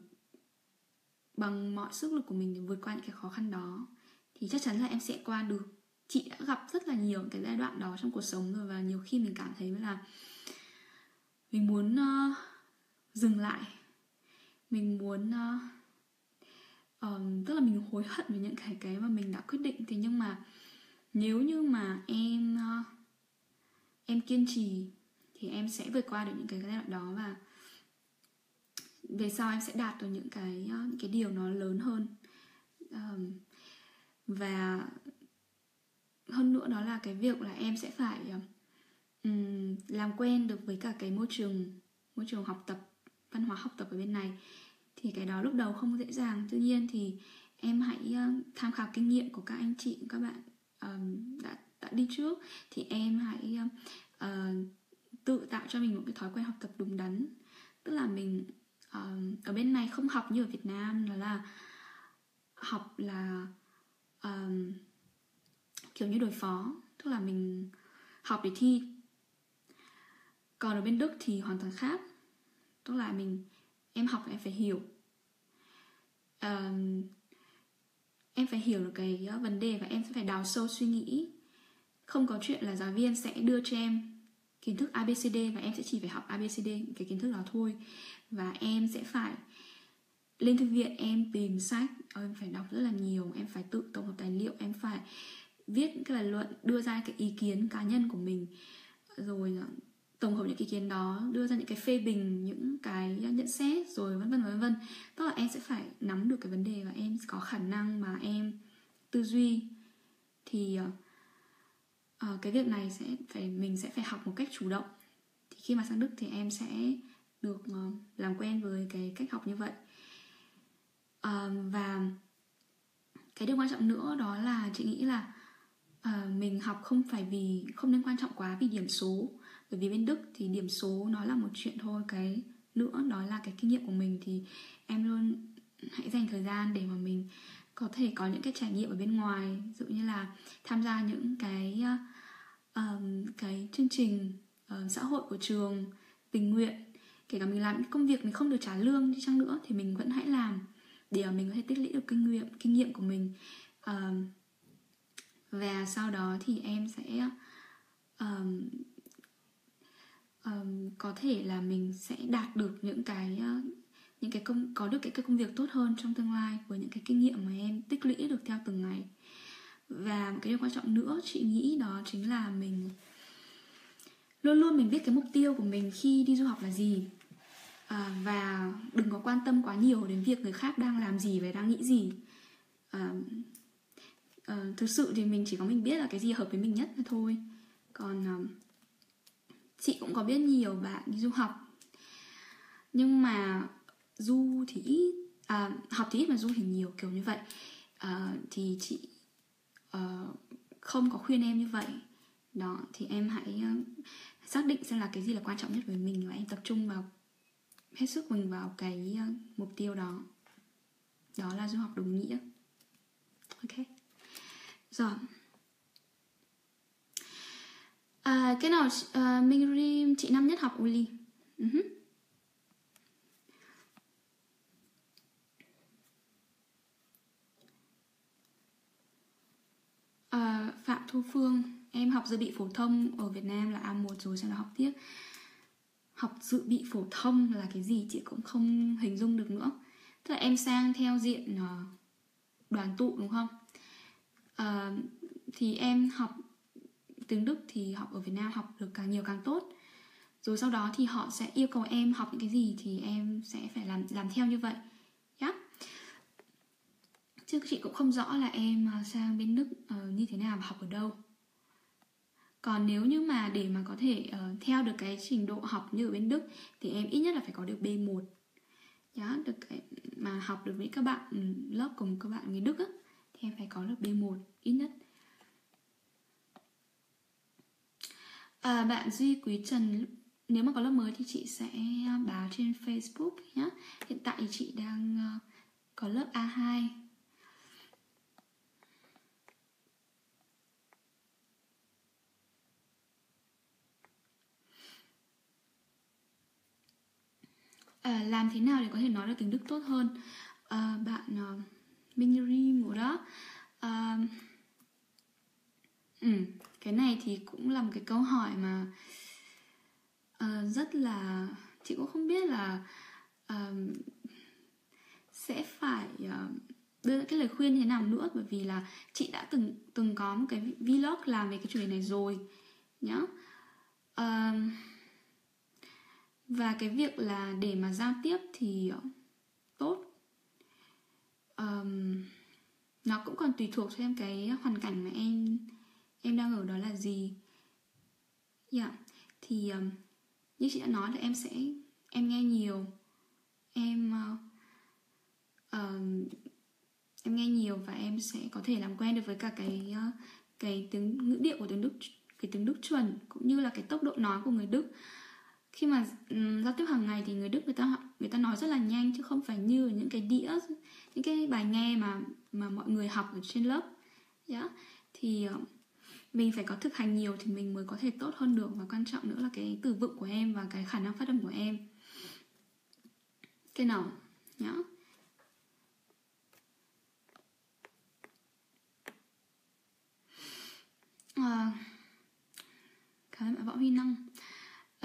Speaker 1: bằng mọi sức lực của mình để vượt qua những cái khó khăn đó. Thì chắc chắn là em sẽ qua được. Chị đã gặp rất là nhiều cái giai đoạn đó trong cuộc sống rồi và nhiều khi mình cảm thấy là mình muốn uh, dừng lại. Mình muốn uh, um, tức là mình hối hận về những cái cái mà mình đã quyết định. Thế nhưng mà nếu như mà em uh, em kiên trì thì em sẽ vượt qua được những cái giai đoạn đó và về sau em sẽ đạt được những cái ờ, những cái điều nó lớn hơn. Um, và hơn nữa đó là cái việc là em sẽ phải um, làm quen được với cả cái môi trường môi trường học tập văn hóa học tập ở bên này. Thì cái đó lúc đầu không dễ dàng. Tuy nhiên thì em hãy ờ, tham khảo kinh nghiệm của các anh chị các bạn um, đã đã đi trước. Thì em hãy uh, tự tạo cho mình một cái thói quen học tập đúng đắn. Tức là mình ở bên này không học như ở Việt Nam đó là học là um, kiểu như đối phó tức là mình học để thi. Còn ở bên Đức thì hoàn toàn khác tức là mình em học em phải hiểu. Um, em phải hiểu được cái ờ, vấn đề và em sẽ phải đào sâu suy nghĩ. Không có chuyện là giáo viên sẽ đưa cho em kiến thức ABCD và em sẽ chỉ phải học ABCD cái kiến thức đó thôi và em sẽ phải lên thư viện em tìm sách. Ờ, em phải đọc rất là nhiều em phải tự tổng hợp tài liệu em phải viết cái bài luận đưa ra cái ý kiến cá nhân của mình. Rồi ờ, tổng hợp những ý kiến đó đưa ra những cái phê bình những cái nhận xét rồi vân vân vân vân. Tức là em sẽ phải nắm được cái vấn đề và em có khả năng mà em tư duy. Thì uh, uh, cái việc này sẽ phải mình sẽ phải học một cách chủ động. Thì khi mà sang đức thì em sẽ được ờ, làm quen với cái cách học như vậy. Ờ, và cái điều quan trọng nữa đó là chị nghĩ là ờ, mình học không phải vì không nên quan trọng quá vì điểm số. Bởi vì bên đức thì điểm số nó là một chuyện thôi cái nữa đó là cái kinh nghiệm của mình. Thì em luôn hãy dành thời gian để mà mình có thể có những cái trải nghiệm ở bên ngoài. Ví dụ như là tham gia những cái um, cái chương trình uh, xã hội của trường tình nguyện kể cả mình làm những công việc mình không được trả lương đi chăng nữa thì mình vẫn hãy làm để mình có thể tích lũy được kinh nghiệm kinh nghiệm của mình. Um, và sau đó thì em sẽ um, um, có thể là mình sẽ đạt được những cái uh, những cái công có được cái, cái công việc tốt hơn trong tương lai với những cái kinh nghiệm mà em tích lũy được theo từng ngày. Và một cái điều quan trọng nữa chị nghĩ đó chính là mình luôn luôn mình biết cái mục tiêu của mình khi đi du học là gì à, và đừng có quan tâm quá nhiều đến việc người khác đang làm gì và đang nghĩ gì. À, à, thực sự thì mình chỉ có mình biết là cái gì hợp với mình nhất thôi. Còn à, chị cũng có biết nhiều bạn đi du học. Nhưng mà du thì ít à, học thì ít mà du thì nhiều kiểu như vậy. À, thì chị à, không có khuyên em như vậy. Đó thì em hãy xác định xem là cái gì là quan trọng nhất với mình và em tập trung vào hết sức mình vào cái ờ, mục tiêu đó. Đó là du học đúng nghĩa. Ok. Rồi. À, cái nào uh, mình chị năm nhất học Uli uh-huh. À, Phạm Thu Phương Em học dự bị phổ thông ở Việt Nam là A1 rồi sau đó học tiếp. Học dự bị phổ thông là cái gì chị cũng không hình dung được nữa. Tức là em sang theo diện ờ, đoàn tụ đúng không? À, thì em học tiếng Đức thì học ở Việt Nam học được càng nhiều càng tốt. Rồi sau đó thì họ sẽ yêu cầu em học những cái gì thì em sẽ phải làm làm theo như vậy. Nhá. Yeah chứ chị cũng không rõ là em ờ, sang bên Đức uh, như thế nào và học ở đâu còn nếu như mà để mà có thể uh, theo được cái trình độ học như ở bên Đức thì em ít nhất là phải có được B1 nhá được cái, mà học được với các bạn ừ, lớp cùng các bạn người Đức á thì em phải có được B1 ít nhất. À, bạn Duy Quý Trần nếu mà có lớp mới thì chị sẽ à, báo trên Facebook nhé hiện tại thì chị đang uh, có lớp A2 à, làm thế nào để có thể nói được tiếng Đức tốt hơn? À, bạn uh, Minh ngủ đó. À, ừ, cái này thì cũng là một cái câu hỏi mà uh, rất là chị cũng không biết là uh, sẽ phải uh, đưa cái lời khuyên thế nào nữa. Bởi vì là chị đã từng từng có một cái vlog làm về cái chủ đề này rồi nhá. Uh, và cái việc là để mà giao tiếp thì ờ, tốt. Um, nó cũng còn tùy thuộc thêm cái hoàn cảnh mà em em đang ở đó là gì. Dạ yeah. thì um, như chị đã nói là em sẽ em nghe nhiều. Em uh, um, em nghe nhiều và em sẽ có thể làm quen được với cả cái uh, cái tiếng ngữ điệu của tiếng đức cái tiếng đức chuẩn cũng như là cái tốc độ nói của người đức khi mà um, giao tiếp hàng ngày thì người Đức người ta người ta nói rất là nhanh chứ không phải như những cái đĩa những cái bài nghe mà mà mọi người học ở trên lớp. Yeah. thì uh, mình phải có thực hành nhiều thì mình mới có thể tốt hơn được. Và quan trọng nữa là cái từ vựng của em và cái khả năng phát âm của em. Cái nào? Nhá à, cảm ơn võ huy năng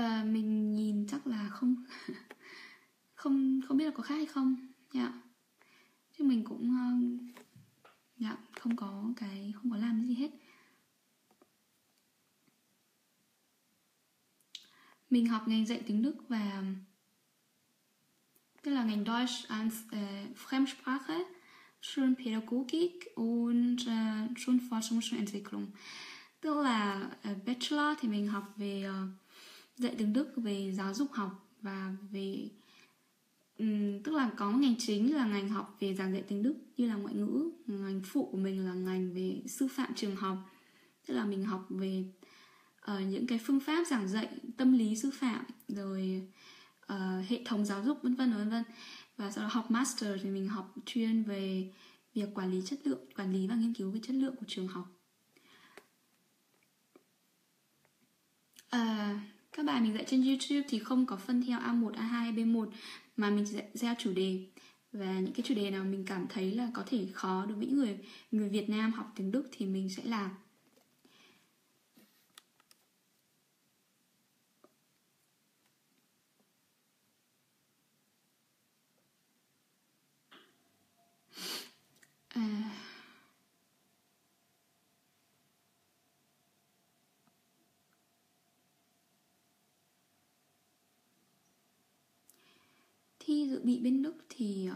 Speaker 1: à, mình nhìn chắc là không *laughs* không không biết là có khác hay không. Dạ. Chứ mình cũng ờ, dạ không có cái không có làm gì hết. Mình học ngành dạy tiếng Đức và tức là ngành Deutsch als äh, Fremdsprache Schulpädagogik und äh, Schulforschung und Entwicklung tức là uh, bachelor thì mình học về uh, dạy tiếng Đức về giáo dục học và về um, tức là có ngành chính là ngành học về giảng dạy tiếng Đức như là ngoại ngữ ngành phụ của mình là ngành về sư phạm trường học. Tức là mình học về uh, những cái phương pháp giảng dạy tâm lý sư phạm rồi uh, hệ thống giáo dục vân vân vân vân. Và sau đó học master thì mình học chuyên về việc quản lý chất lượng quản lý và nghiên cứu về chất lượng của trường học. À, các bài mình dạy trên YouTube thì không có phân theo A1, A2, B1 mà mình dạy ra chủ đề và những cái chủ đề nào mình cảm thấy là có thể khó đối với những người người Việt Nam học tiếng Đức thì mình sẽ làm. À dự bị bên Đức thì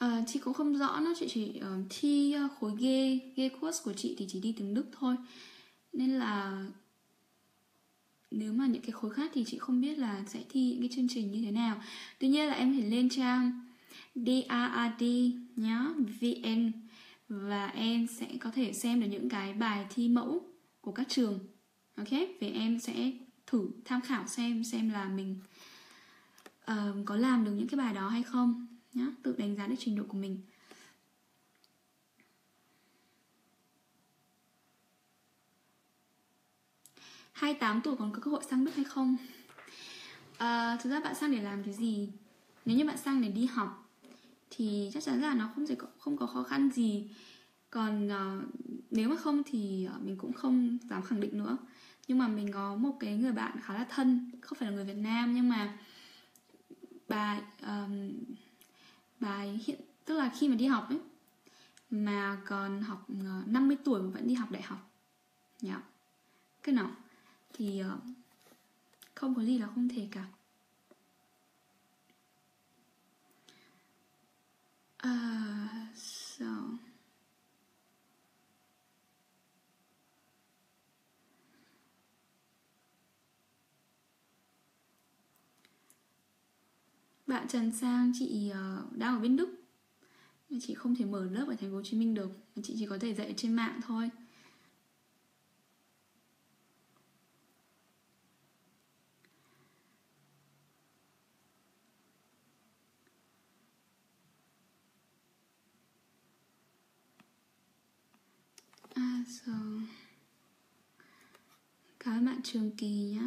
Speaker 1: À, chị cũng không rõ nữa chị chỉ uh, thi uh, khối ghê ghê course của chị thì chỉ đi tiếng Đức thôi. Nên là nếu mà những cái khối khác thì chị không biết là sẽ thi những cái chương trình như thế nào. Tuy nhiên là em phải lên trang DRRD nhá VN và em sẽ có thể xem được những cái bài thi mẫu của các trường ok về em sẽ thử tham khảo xem xem là mình uh, có làm được những cái bài đó hay không nhá tự đánh giá được trình độ của mình hai tám tuổi còn có cơ hội sang Đức hay không? À, thực ra bạn sang để làm cái gì? Nếu như bạn sang để đi học thì chắc chắn là nó không thể có, không có khó khăn gì. Còn uh, nếu mà không thì uh, mình cũng không dám khẳng định nữa. Nhưng mà mình có một cái người bạn khá là thân, không phải là người Việt Nam nhưng mà bà um, bà hiện tức là khi mà đi học ấy mà còn học ờ, uh, 50 tuổi mà vẫn đi học đại học nhá yeah. cái nào thì uh, không có gì là không thể cả À, uh, so bạn Trần Sang chị ờ, đang ở bên Đức. Chị không thể mở lớp ở thành phố Hồ Chí Minh được. Chị chỉ có thể dạy trên mạng thôi à, so. cảm ơn bạn Trường Kỳ nhé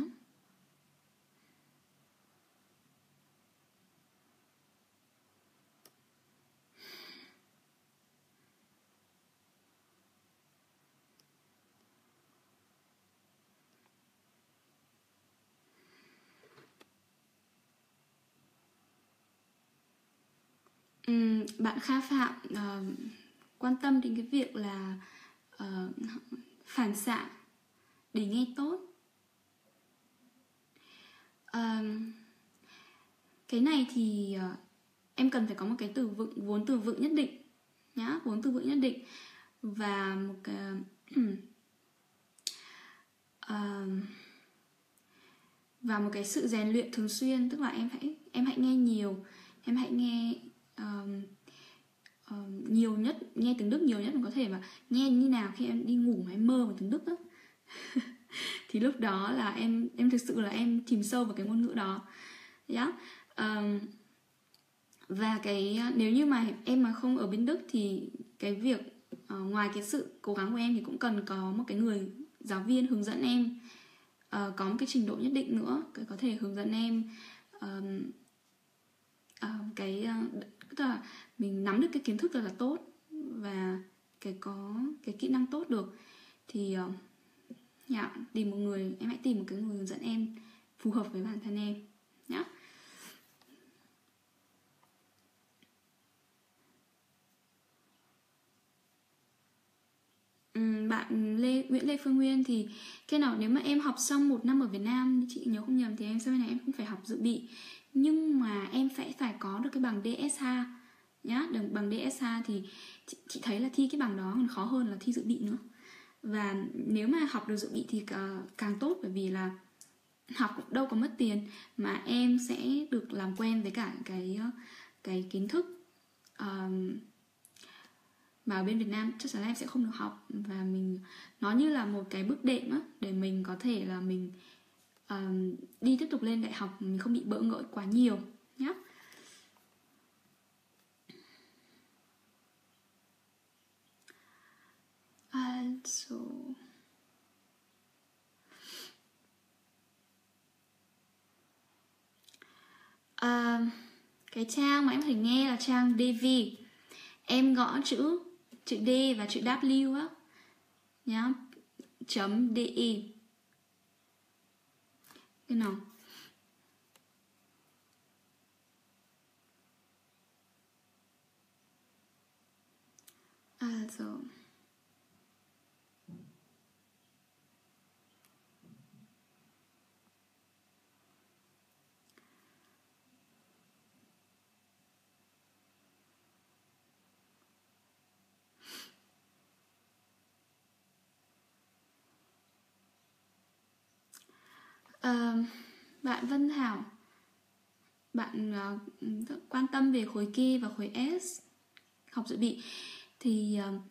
Speaker 1: bạn Kha Phạm uh, quan tâm đến cái việc là uh, phản xạ để nghe tốt. Uh, cái này thì uh, em cần phải có một cái từ vựng vốn từ vựng nhất định nhá vốn từ vựng nhất định và một cái uh, *clears throat* và một cái sự rèn luyện thường xuyên tức là em hãy em hãy nghe nhiều em hãy nghe um, nhiều nhất nghe tiếng đức nhiều nhất có thể và nghe như nào khi em đi ngủ mà em mơ vào tiếng đức đó *laughs* thì lúc đó là em em thực sự là em chìm sâu vào cái ngôn ngữ đó dạ. yeah. um, và cái ờ, nếu như mà em mà không ở bên đức thì cái việc uh, ngoài cái sự cố gắng của em thì cũng cần có một cái người giáo viên hướng dẫn em uh, có một cái trình độ nhất định nữa có thể hướng dẫn em um, uh, cái uh, tức là mình nắm được cái kiến thức rất là tốt và cái có cái kỹ năng tốt được. Thì uh, yeah, tìm một người em hãy tìm một cái người hướng dẫn em phù hợp với bản thân em nhé bạn Lê Nguyễn Lê Phương Nguyên thì cái nào nếu mà em học xong một năm ở Việt Nam chị nhớ không nhầm thì em sau này em cũng phải học dự bị nhưng mà em phải phải có được cái bằng DSH nhá. Được bằng DSH thì chị, chị thấy là thi cái bằng đó còn khó hơn là thi dự bị nữa. Và nếu mà học được dự bị thì ờ, càng tốt bởi vì là học cũng đâu có mất tiền mà em sẽ được làm quen với cả cái ờ, cái kiến thức um, mà ở bên Việt Nam chắc chắn là em sẽ không được học. Và mình nó như là một cái bước đệm á để mình có thể là mình um, đi tiếp tục lên đại học mình không bị bỡ ngỡ quá nhiều nhé also uh, cái trang mà em phải nghe là trang DV em gõ chữ chữ D và chữ W á nhá chấm DE cái nào Also. À, bạn Vân Thảo bạn uh, quan tâm về khối K và khối S học dự bị. Thì uh,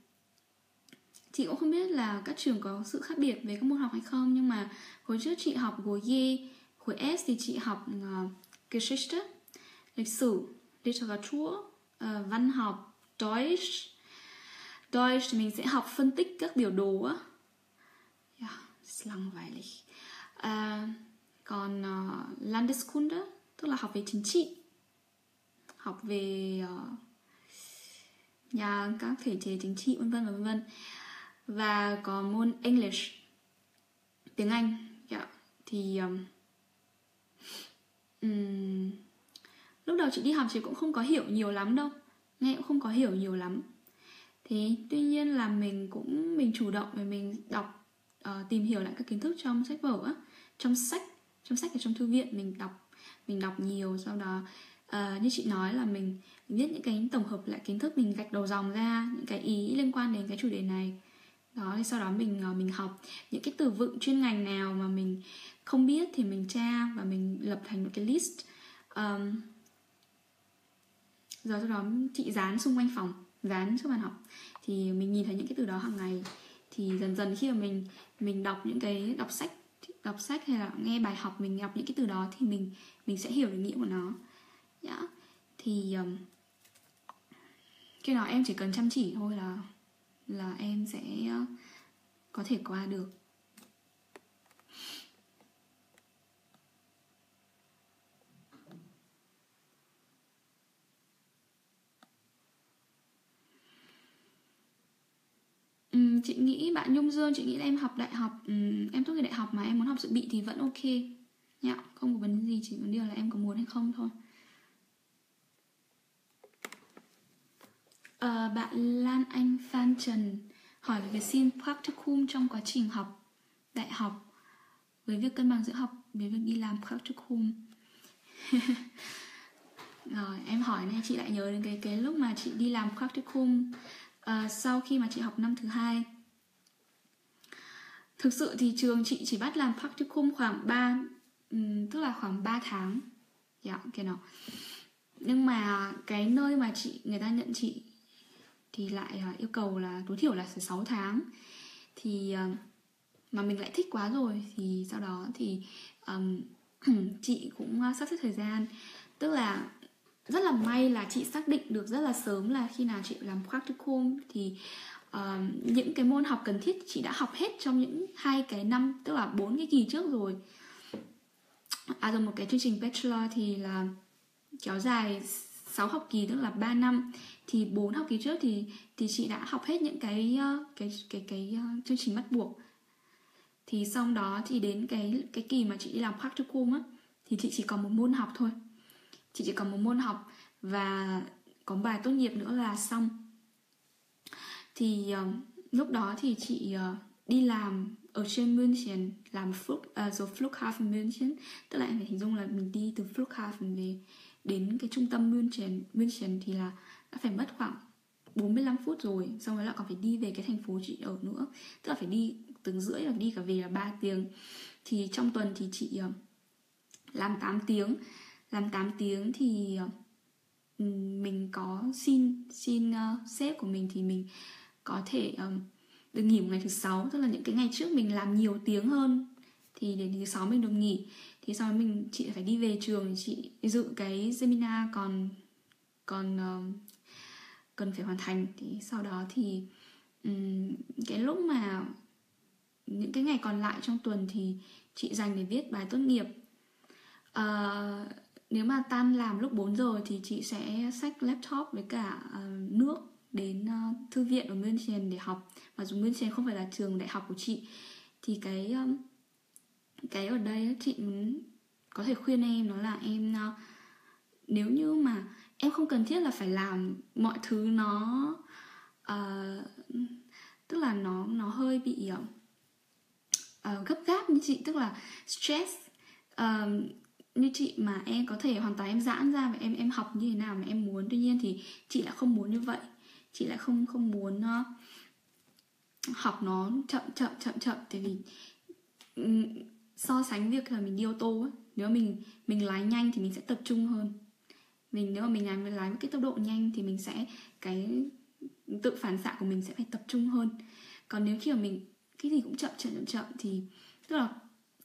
Speaker 1: chị cũng không biết là các trường có sự khác biệt về các môn học hay không nhưng mà hồi trước chị học khối Y khối S thì chị học uh, Geschichte lịch sử Literatur uh, văn học Deutsch. Deutsch thì mình sẽ học phân tích các biểu đồ á. Dạ, yeah, langweilig à, còn uh, Landeskunde tức là học về chính trị. Học về uh, nhà các thể chế chính trị vân vân vân vân. Và có môn English tiếng Anh yeah. Thì um, um, lúc đầu chị đi học chị cũng không có hiểu nhiều lắm đâu. Nghe cũng không có hiểu nhiều lắm. Thế tuy nhiên là mình cũng mình chủ động và mình đọc uh, tìm hiểu lại các kiến thức trong sách vở á trong sách trong sách ở trong thư viện mình đọc mình đọc nhiều sau đó uh, như chị nói là mình, mình viết những cái tổng hợp lại kiến thức mình gạch đầu dòng ra những cái ý liên quan đến cái chủ đề này. Đó thì sau đó mình uh, mình học những cái từ vựng chuyên ngành nào mà mình không biết thì mình tra và mình lập thành một cái list. Um, rồi sau đó chị dán xung quanh phòng dán trước bàn học. Thì mình nhìn thấy những cái từ đó hàng ngày. Thì dần dần khi mà mình mình đọc những cái đọc sách đọc sách hay là nghe bài học mình đọc những cái từ đó thì mình mình sẽ hiểu được nghĩa của nó. Nhá thì um, khi nào em chỉ cần chăm chỉ thôi là là em sẽ uh, có thể qua được. Um, chị nghĩ bạn Nhung Dương chị nghĩ là em học đại học um, em tốt nghiệp đại học mà em muốn học dự bị thì vẫn ok. Nhá không có vấn đề gì chỉ vấn đề là em có muốn hay không thôi. À, bạn Lan Anh Phan Trần hỏi về việc xin practicum trong quá trình học đại học với việc cân bằng giữa học với việc đi làm practicum. *laughs* Rồi em hỏi này chị lại nhớ đến cái cái lúc mà chị đi làm practicum à, sau khi mà chị học năm thứ hai. Thực sự thì trường chị chỉ bắt làm practicum khoảng 3 um, tức là khoảng 3 tháng. Dạ yeah, kia nào nhưng mà cái nơi mà chị người ta nhận chị thì lại uh, yêu cầu là tối thiểu là 6 tháng. Thì uh, mà mình lại thích quá rồi thì sau đó thì um, *clears throat* chị cũng uh, sắp xếp thời gian. Tức là rất là may là chị xác định được rất là sớm là khi nào chị làm practicum thì uh, những cái môn học cần thiết chị đã học hết trong những hai cái năm tức là bốn cái kỳ trước rồi. À rồi một cái chương trình bachelor thì là kéo dài 6 học kỳ tức là 3 năm. Thì bốn học kỳ trước thì thì chị đã học hết những cái ờ, cái cái cái uh, chương trình bắt buộc. Thì xong đó thì đến cái cái kỳ mà chị đi làm practicum á thì chị chỉ còn một môn học thôi chị chỉ còn một môn học và có bài tốt nghiệp nữa là xong. Thì uh, lúc đó thì chị uh, đi làm ở trên München làm Flug, uh, rồi Flughafen München. Tức là em phải hình dung là mình đi từ Flughafen về đến cái trung tâm München. München thì là đã phải mất khoảng 45 phút rồi xong rồi lại còn phải đi về cái thành phố chị ở nữa. Tức là phải đi từng rưỡi là đi cả về là 3 tiếng. Thì trong tuần thì chị uh, làm 8 tiếng làm 8 tiếng thì ờ, mình có xin xin uh, sếp của mình thì mình có thể um, được nghỉ một ngày thứ sáu. Tức là những cái ngày trước mình làm nhiều tiếng hơn thì đến thứ sáu mình được nghỉ. Thì sau đó mình chị phải đi về trường chị dự cái seminar còn còn uh, cần phải hoàn thành. Thì sau đó thì um, cái lúc mà những cái ngày còn lại trong tuần thì chị dành để viết bài tốt nghiệp. Uh, nếu mà tan làm lúc 4 giờ thì chị sẽ xách laptop với cả uh, nước đến uh, thư viện ở München để học. Mặc dù München không phải là trường đại học của chị thì cái um, cái ở đây chị có thể khuyên em đó là em uh, nếu như mà em không cần thiết là phải làm mọi thứ nó uh, tức là nó nó hơi bị uh, uh, gấp gáp như chị tức là stress uh, như chị mà em có thể hoàn toàn em giãn ra và em em học như thế nào mà em muốn. Tuy nhiên thì chị lại không muốn như vậy. Chị lại không không muốn uh, học nó chậm chậm chậm chậm. Tại vì um, so sánh việc là mình đi ô tô ấy, nếu mình mình lái nhanh thì mình sẽ tập trung hơn. Mình nếu mà mình lái lái với cái tốc độ nhanh thì mình sẽ cái tự phản xạ của mình sẽ phải tập trung hơn. Còn nếu khi mà mình cái gì cũng chậm chậm chậm chậm thì tức là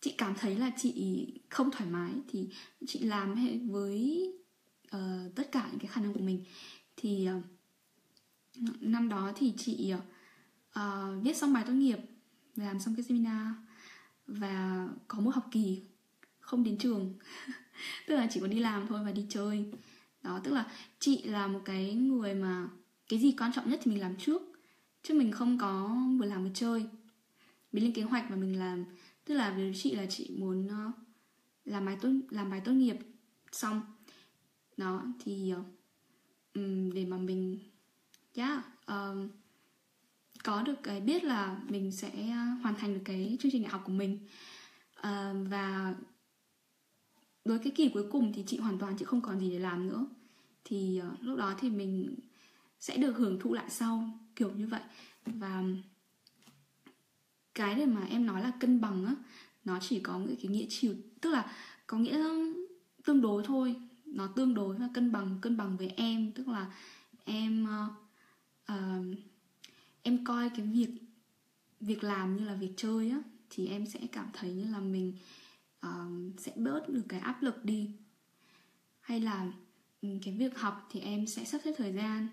Speaker 1: chị cảm thấy là chị không thoải mái thì chị làm hệ với uh, tất cả những cái khả năng của mình. Thì uh, năm đó thì chị uh, viết xong bài tốt nghiệp làm xong cái seminar và có một học kỳ không đến trường. *laughs* Tức là chỉ có đi làm thôi và đi chơi. Đó tức là chị là một cái người mà cái gì quan trọng nhất thì mình làm trước chứ mình không có vừa làm vừa chơi. Mình lên kế hoạch và mình làm tức là với chị là chị muốn uh, làm bài tốt làm bài tốt nghiệp xong. Đó thì um, để mà mình yeah, um, ờ, có được cái biết là mình sẽ hoàn thành được cái chương trình đại học của mình. Uh, và đối cái kỳ cuối cùng thì chị hoàn toàn chị không còn gì để làm nữa. Thì uh, lúc đó thì mình sẽ được hưởng thụ lại sau kiểu như vậy. Và cái để mà em nói là cân bằng á nó chỉ có cái nghĩa chiều tức là có nghĩa tương đối thôi nó tương đối và cân bằng cân bằng với em tức là em uh, em coi cái việc việc làm như là việc chơi á thì em sẽ cảm thấy như là mình uh, sẽ bớt được cái áp lực đi. Hay là ừ, cái việc học thì em sẽ sắp xếp thời gian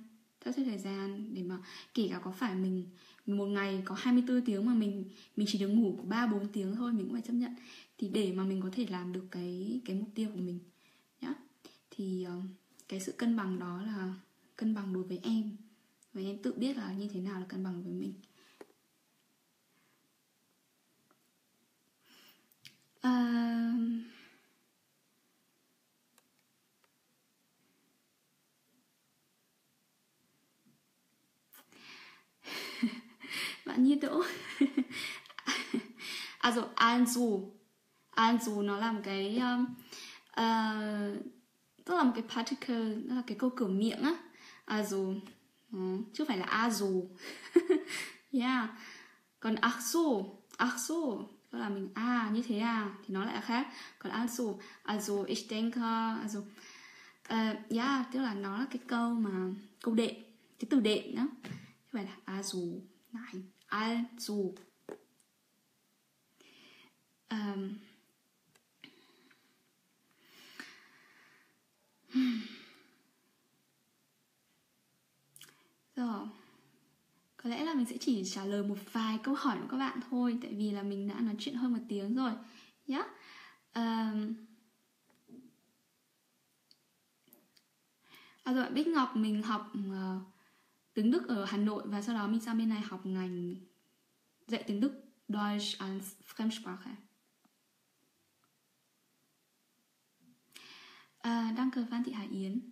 Speaker 1: sắp xếp thời gian để mà kể cả có phải mình một ngày có 24 tiếng mà mình mình chỉ được ngủ có 3 4 tiếng thôi mình cũng phải chấp nhận. Thì để mà mình có thể làm được cái cái mục tiêu của mình nhá thì uh, cái sự cân bằng đó là cân bằng đối với em. Và em tự biết là như thế nào là cân bằng với mình. Uh, *laughs* bạn Nhi Đỗ. Also also also nó là một cái um, uh, tức là một cái particle là cái câu cửa miệng á. Azu ừ, chứ phải là azu. *laughs* Yeah. Còn ach so ach so tức là mình à như thế à thì nó lại là khác. Còn also also ich denke also uh, ờ, yeah tức là nó là cái câu mà câu đệm cái từ đệm đó. Chứ phải là azu. Nein also ähm, hm. rồi có lẽ là mình sẽ chỉ trả lời một vài câu hỏi của các bạn thôi tại vì là mình đã nói chuyện hơn một tiếng rồi. Nhá. Yeah. um, à rồi Bích Ngọc mình học uh, tiếng Đức ở Hà Nội và sau đó mình sang bên này học ngành dạy tiếng Đức Deutsch als Fremdsprache. À, đăng cờ Phan Thị Hải Yến.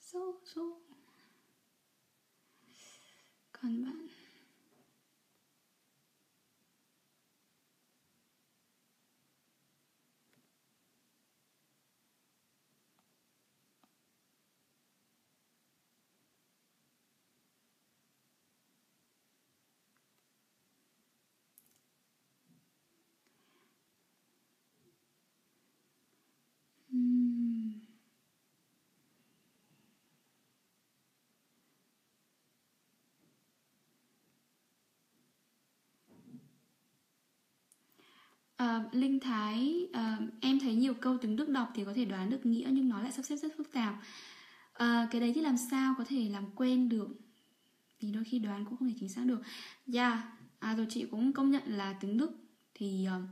Speaker 1: So, so. Còn bạn Uh, Linh Thái, uh, em thấy nhiều câu tiếng Đức đọc thì có thể đoán được nghĩa nhưng nó lại sắp xếp rất phức tạp. Uh, cái đấy thì làm sao có thể làm quen được? Thì đôi khi đoán cũng không thể chính xác được. Yeah, à, rồi chị cũng công nhận là tiếng Đức thì uh,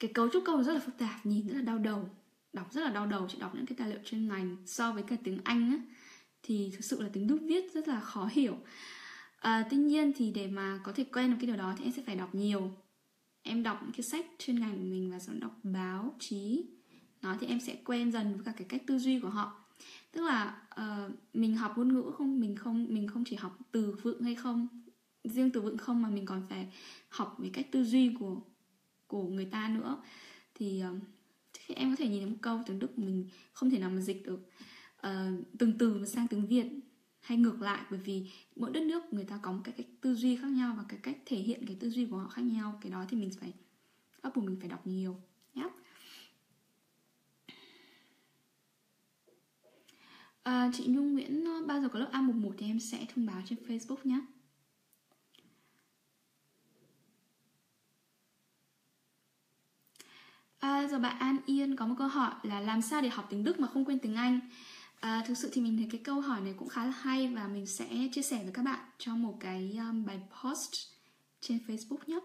Speaker 1: cái cấu trúc câu rất là phức tạp, nhìn rất là đau đầu, đọc rất là đau đầu. Chị đọc những cái tài liệu chuyên ngành so với cả tiếng Anh á, thì thực sự là tiếng Đức viết rất là khó hiểu. À, tuy nhiên thì để mà có thể quen được cái điều đó thì em sẽ phải đọc nhiều em đọc những cái sách chuyên ngành của mình và sau đọc báo chí. Nó thì em sẽ quen dần với cả cái cách tư duy của họ. Tức là uh, mình học ngôn ngữ không? Mình không mình không chỉ học từ vựng hay không? Riêng từ vựng không mà mình còn phải học về cách tư duy của của người ta nữa. Thì uh, em có thể nhìn thấy một câu tiếng đức mình không thể nào mà dịch được. Uh, từng từ sang tiếng việt hay ngược lại bởi vì mỗi đất nước người ta có một cái cách tư duy khác nhau và cái cách thể hiện cái tư duy của họ khác nhau. Cái đó thì mình phải các buộc mình phải đọc nhiều nhé. À, chị Nhung Nguyễn ờ, bao giờ có lớp A11 thì em sẽ thông báo trên Facebook nhé. À, giờ bạn An Yên có một câu hỏi là làm sao để học tiếng Đức mà không quên tiếng Anh? À, Thực sự thì mình thấy cái câu hỏi này cũng khá là hay và mình sẽ chia sẻ với các bạn trong một cái um, bài post trên Facebook nhé.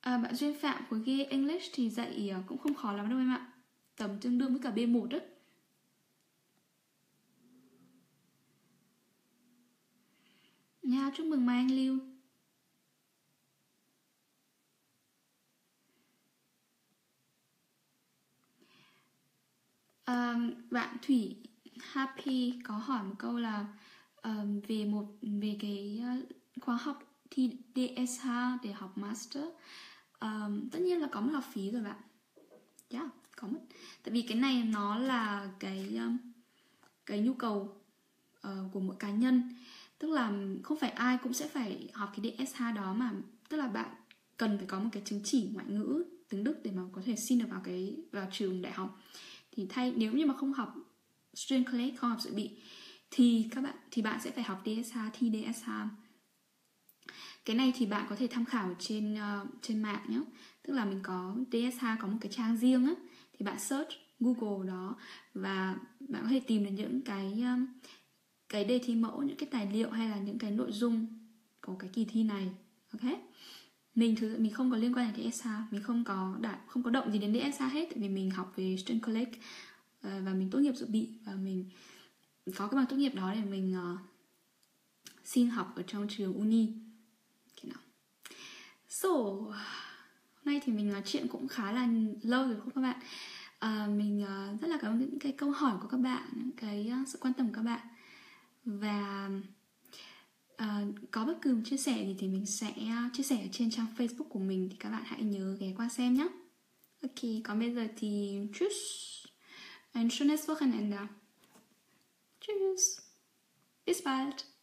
Speaker 1: À, Bạn Duyên Phạm của Ghê English thì dạy uh, cũng không khó lắm đâu em ạ. Tầm tương đương với cả B1 đấy. Nha, chúc mừng Mai Anh Lưu. Um, Bạn Thủy Happy có hỏi một câu là um, về một về cái ờ, khóa học thi DSH để học master. Um, tất nhiên là có một học phí rồi bạn. Yeah, có mất. tại vì cái này nó là cái um, cái nhu cầu uh, của mỗi cá nhân. Tức là không phải ai cũng sẽ phải học cái DSH đó mà. Tức là bạn cần phải có một cái chứng chỉ ngoại ngữ tiếng Đức để mà có thể xin được vào cái vào trường đại học thì thay nếu như mà không học student collect không học dự bị thì các bạn thì bạn sẽ phải học DSH thi DSH cái này thì bạn có thể tham khảo trên uh, trên mạng nhé. Tức là mình có DSH có một cái trang riêng á thì bạn search Google đó và bạn có thể tìm được những cái um, cái đề thi mẫu những cái tài liệu hay là những cái nội dung của cái kỳ thi này ok? Mình thực mình không có liên quan đến DSA mình không có đã không có động gì đến DSA hết tại vì mình học về student college ờ, và mình tốt nghiệp dự bị và mình có cái bằng tốt nghiệp đó để mình uh, xin học ở trong trường uni. Cái nào. So hôm nay thì mình nói chuyện cũng khá là lâu rồi không các bạn. Uh, mình uh, rất là cảm ơn những cái câu hỏi của các bạn những cái uh, sự quan tâm của các bạn. Và Ờ, có bất cứ một chia sẻ gì thì mình sẽ ờ, chia sẻ trên trang Facebook của mình thì các bạn hãy nhớ ghé qua xem nhé. Ok, còn bây giờ thì tschüss. Ein schönes Wochenende. Tschüss. Bis bald.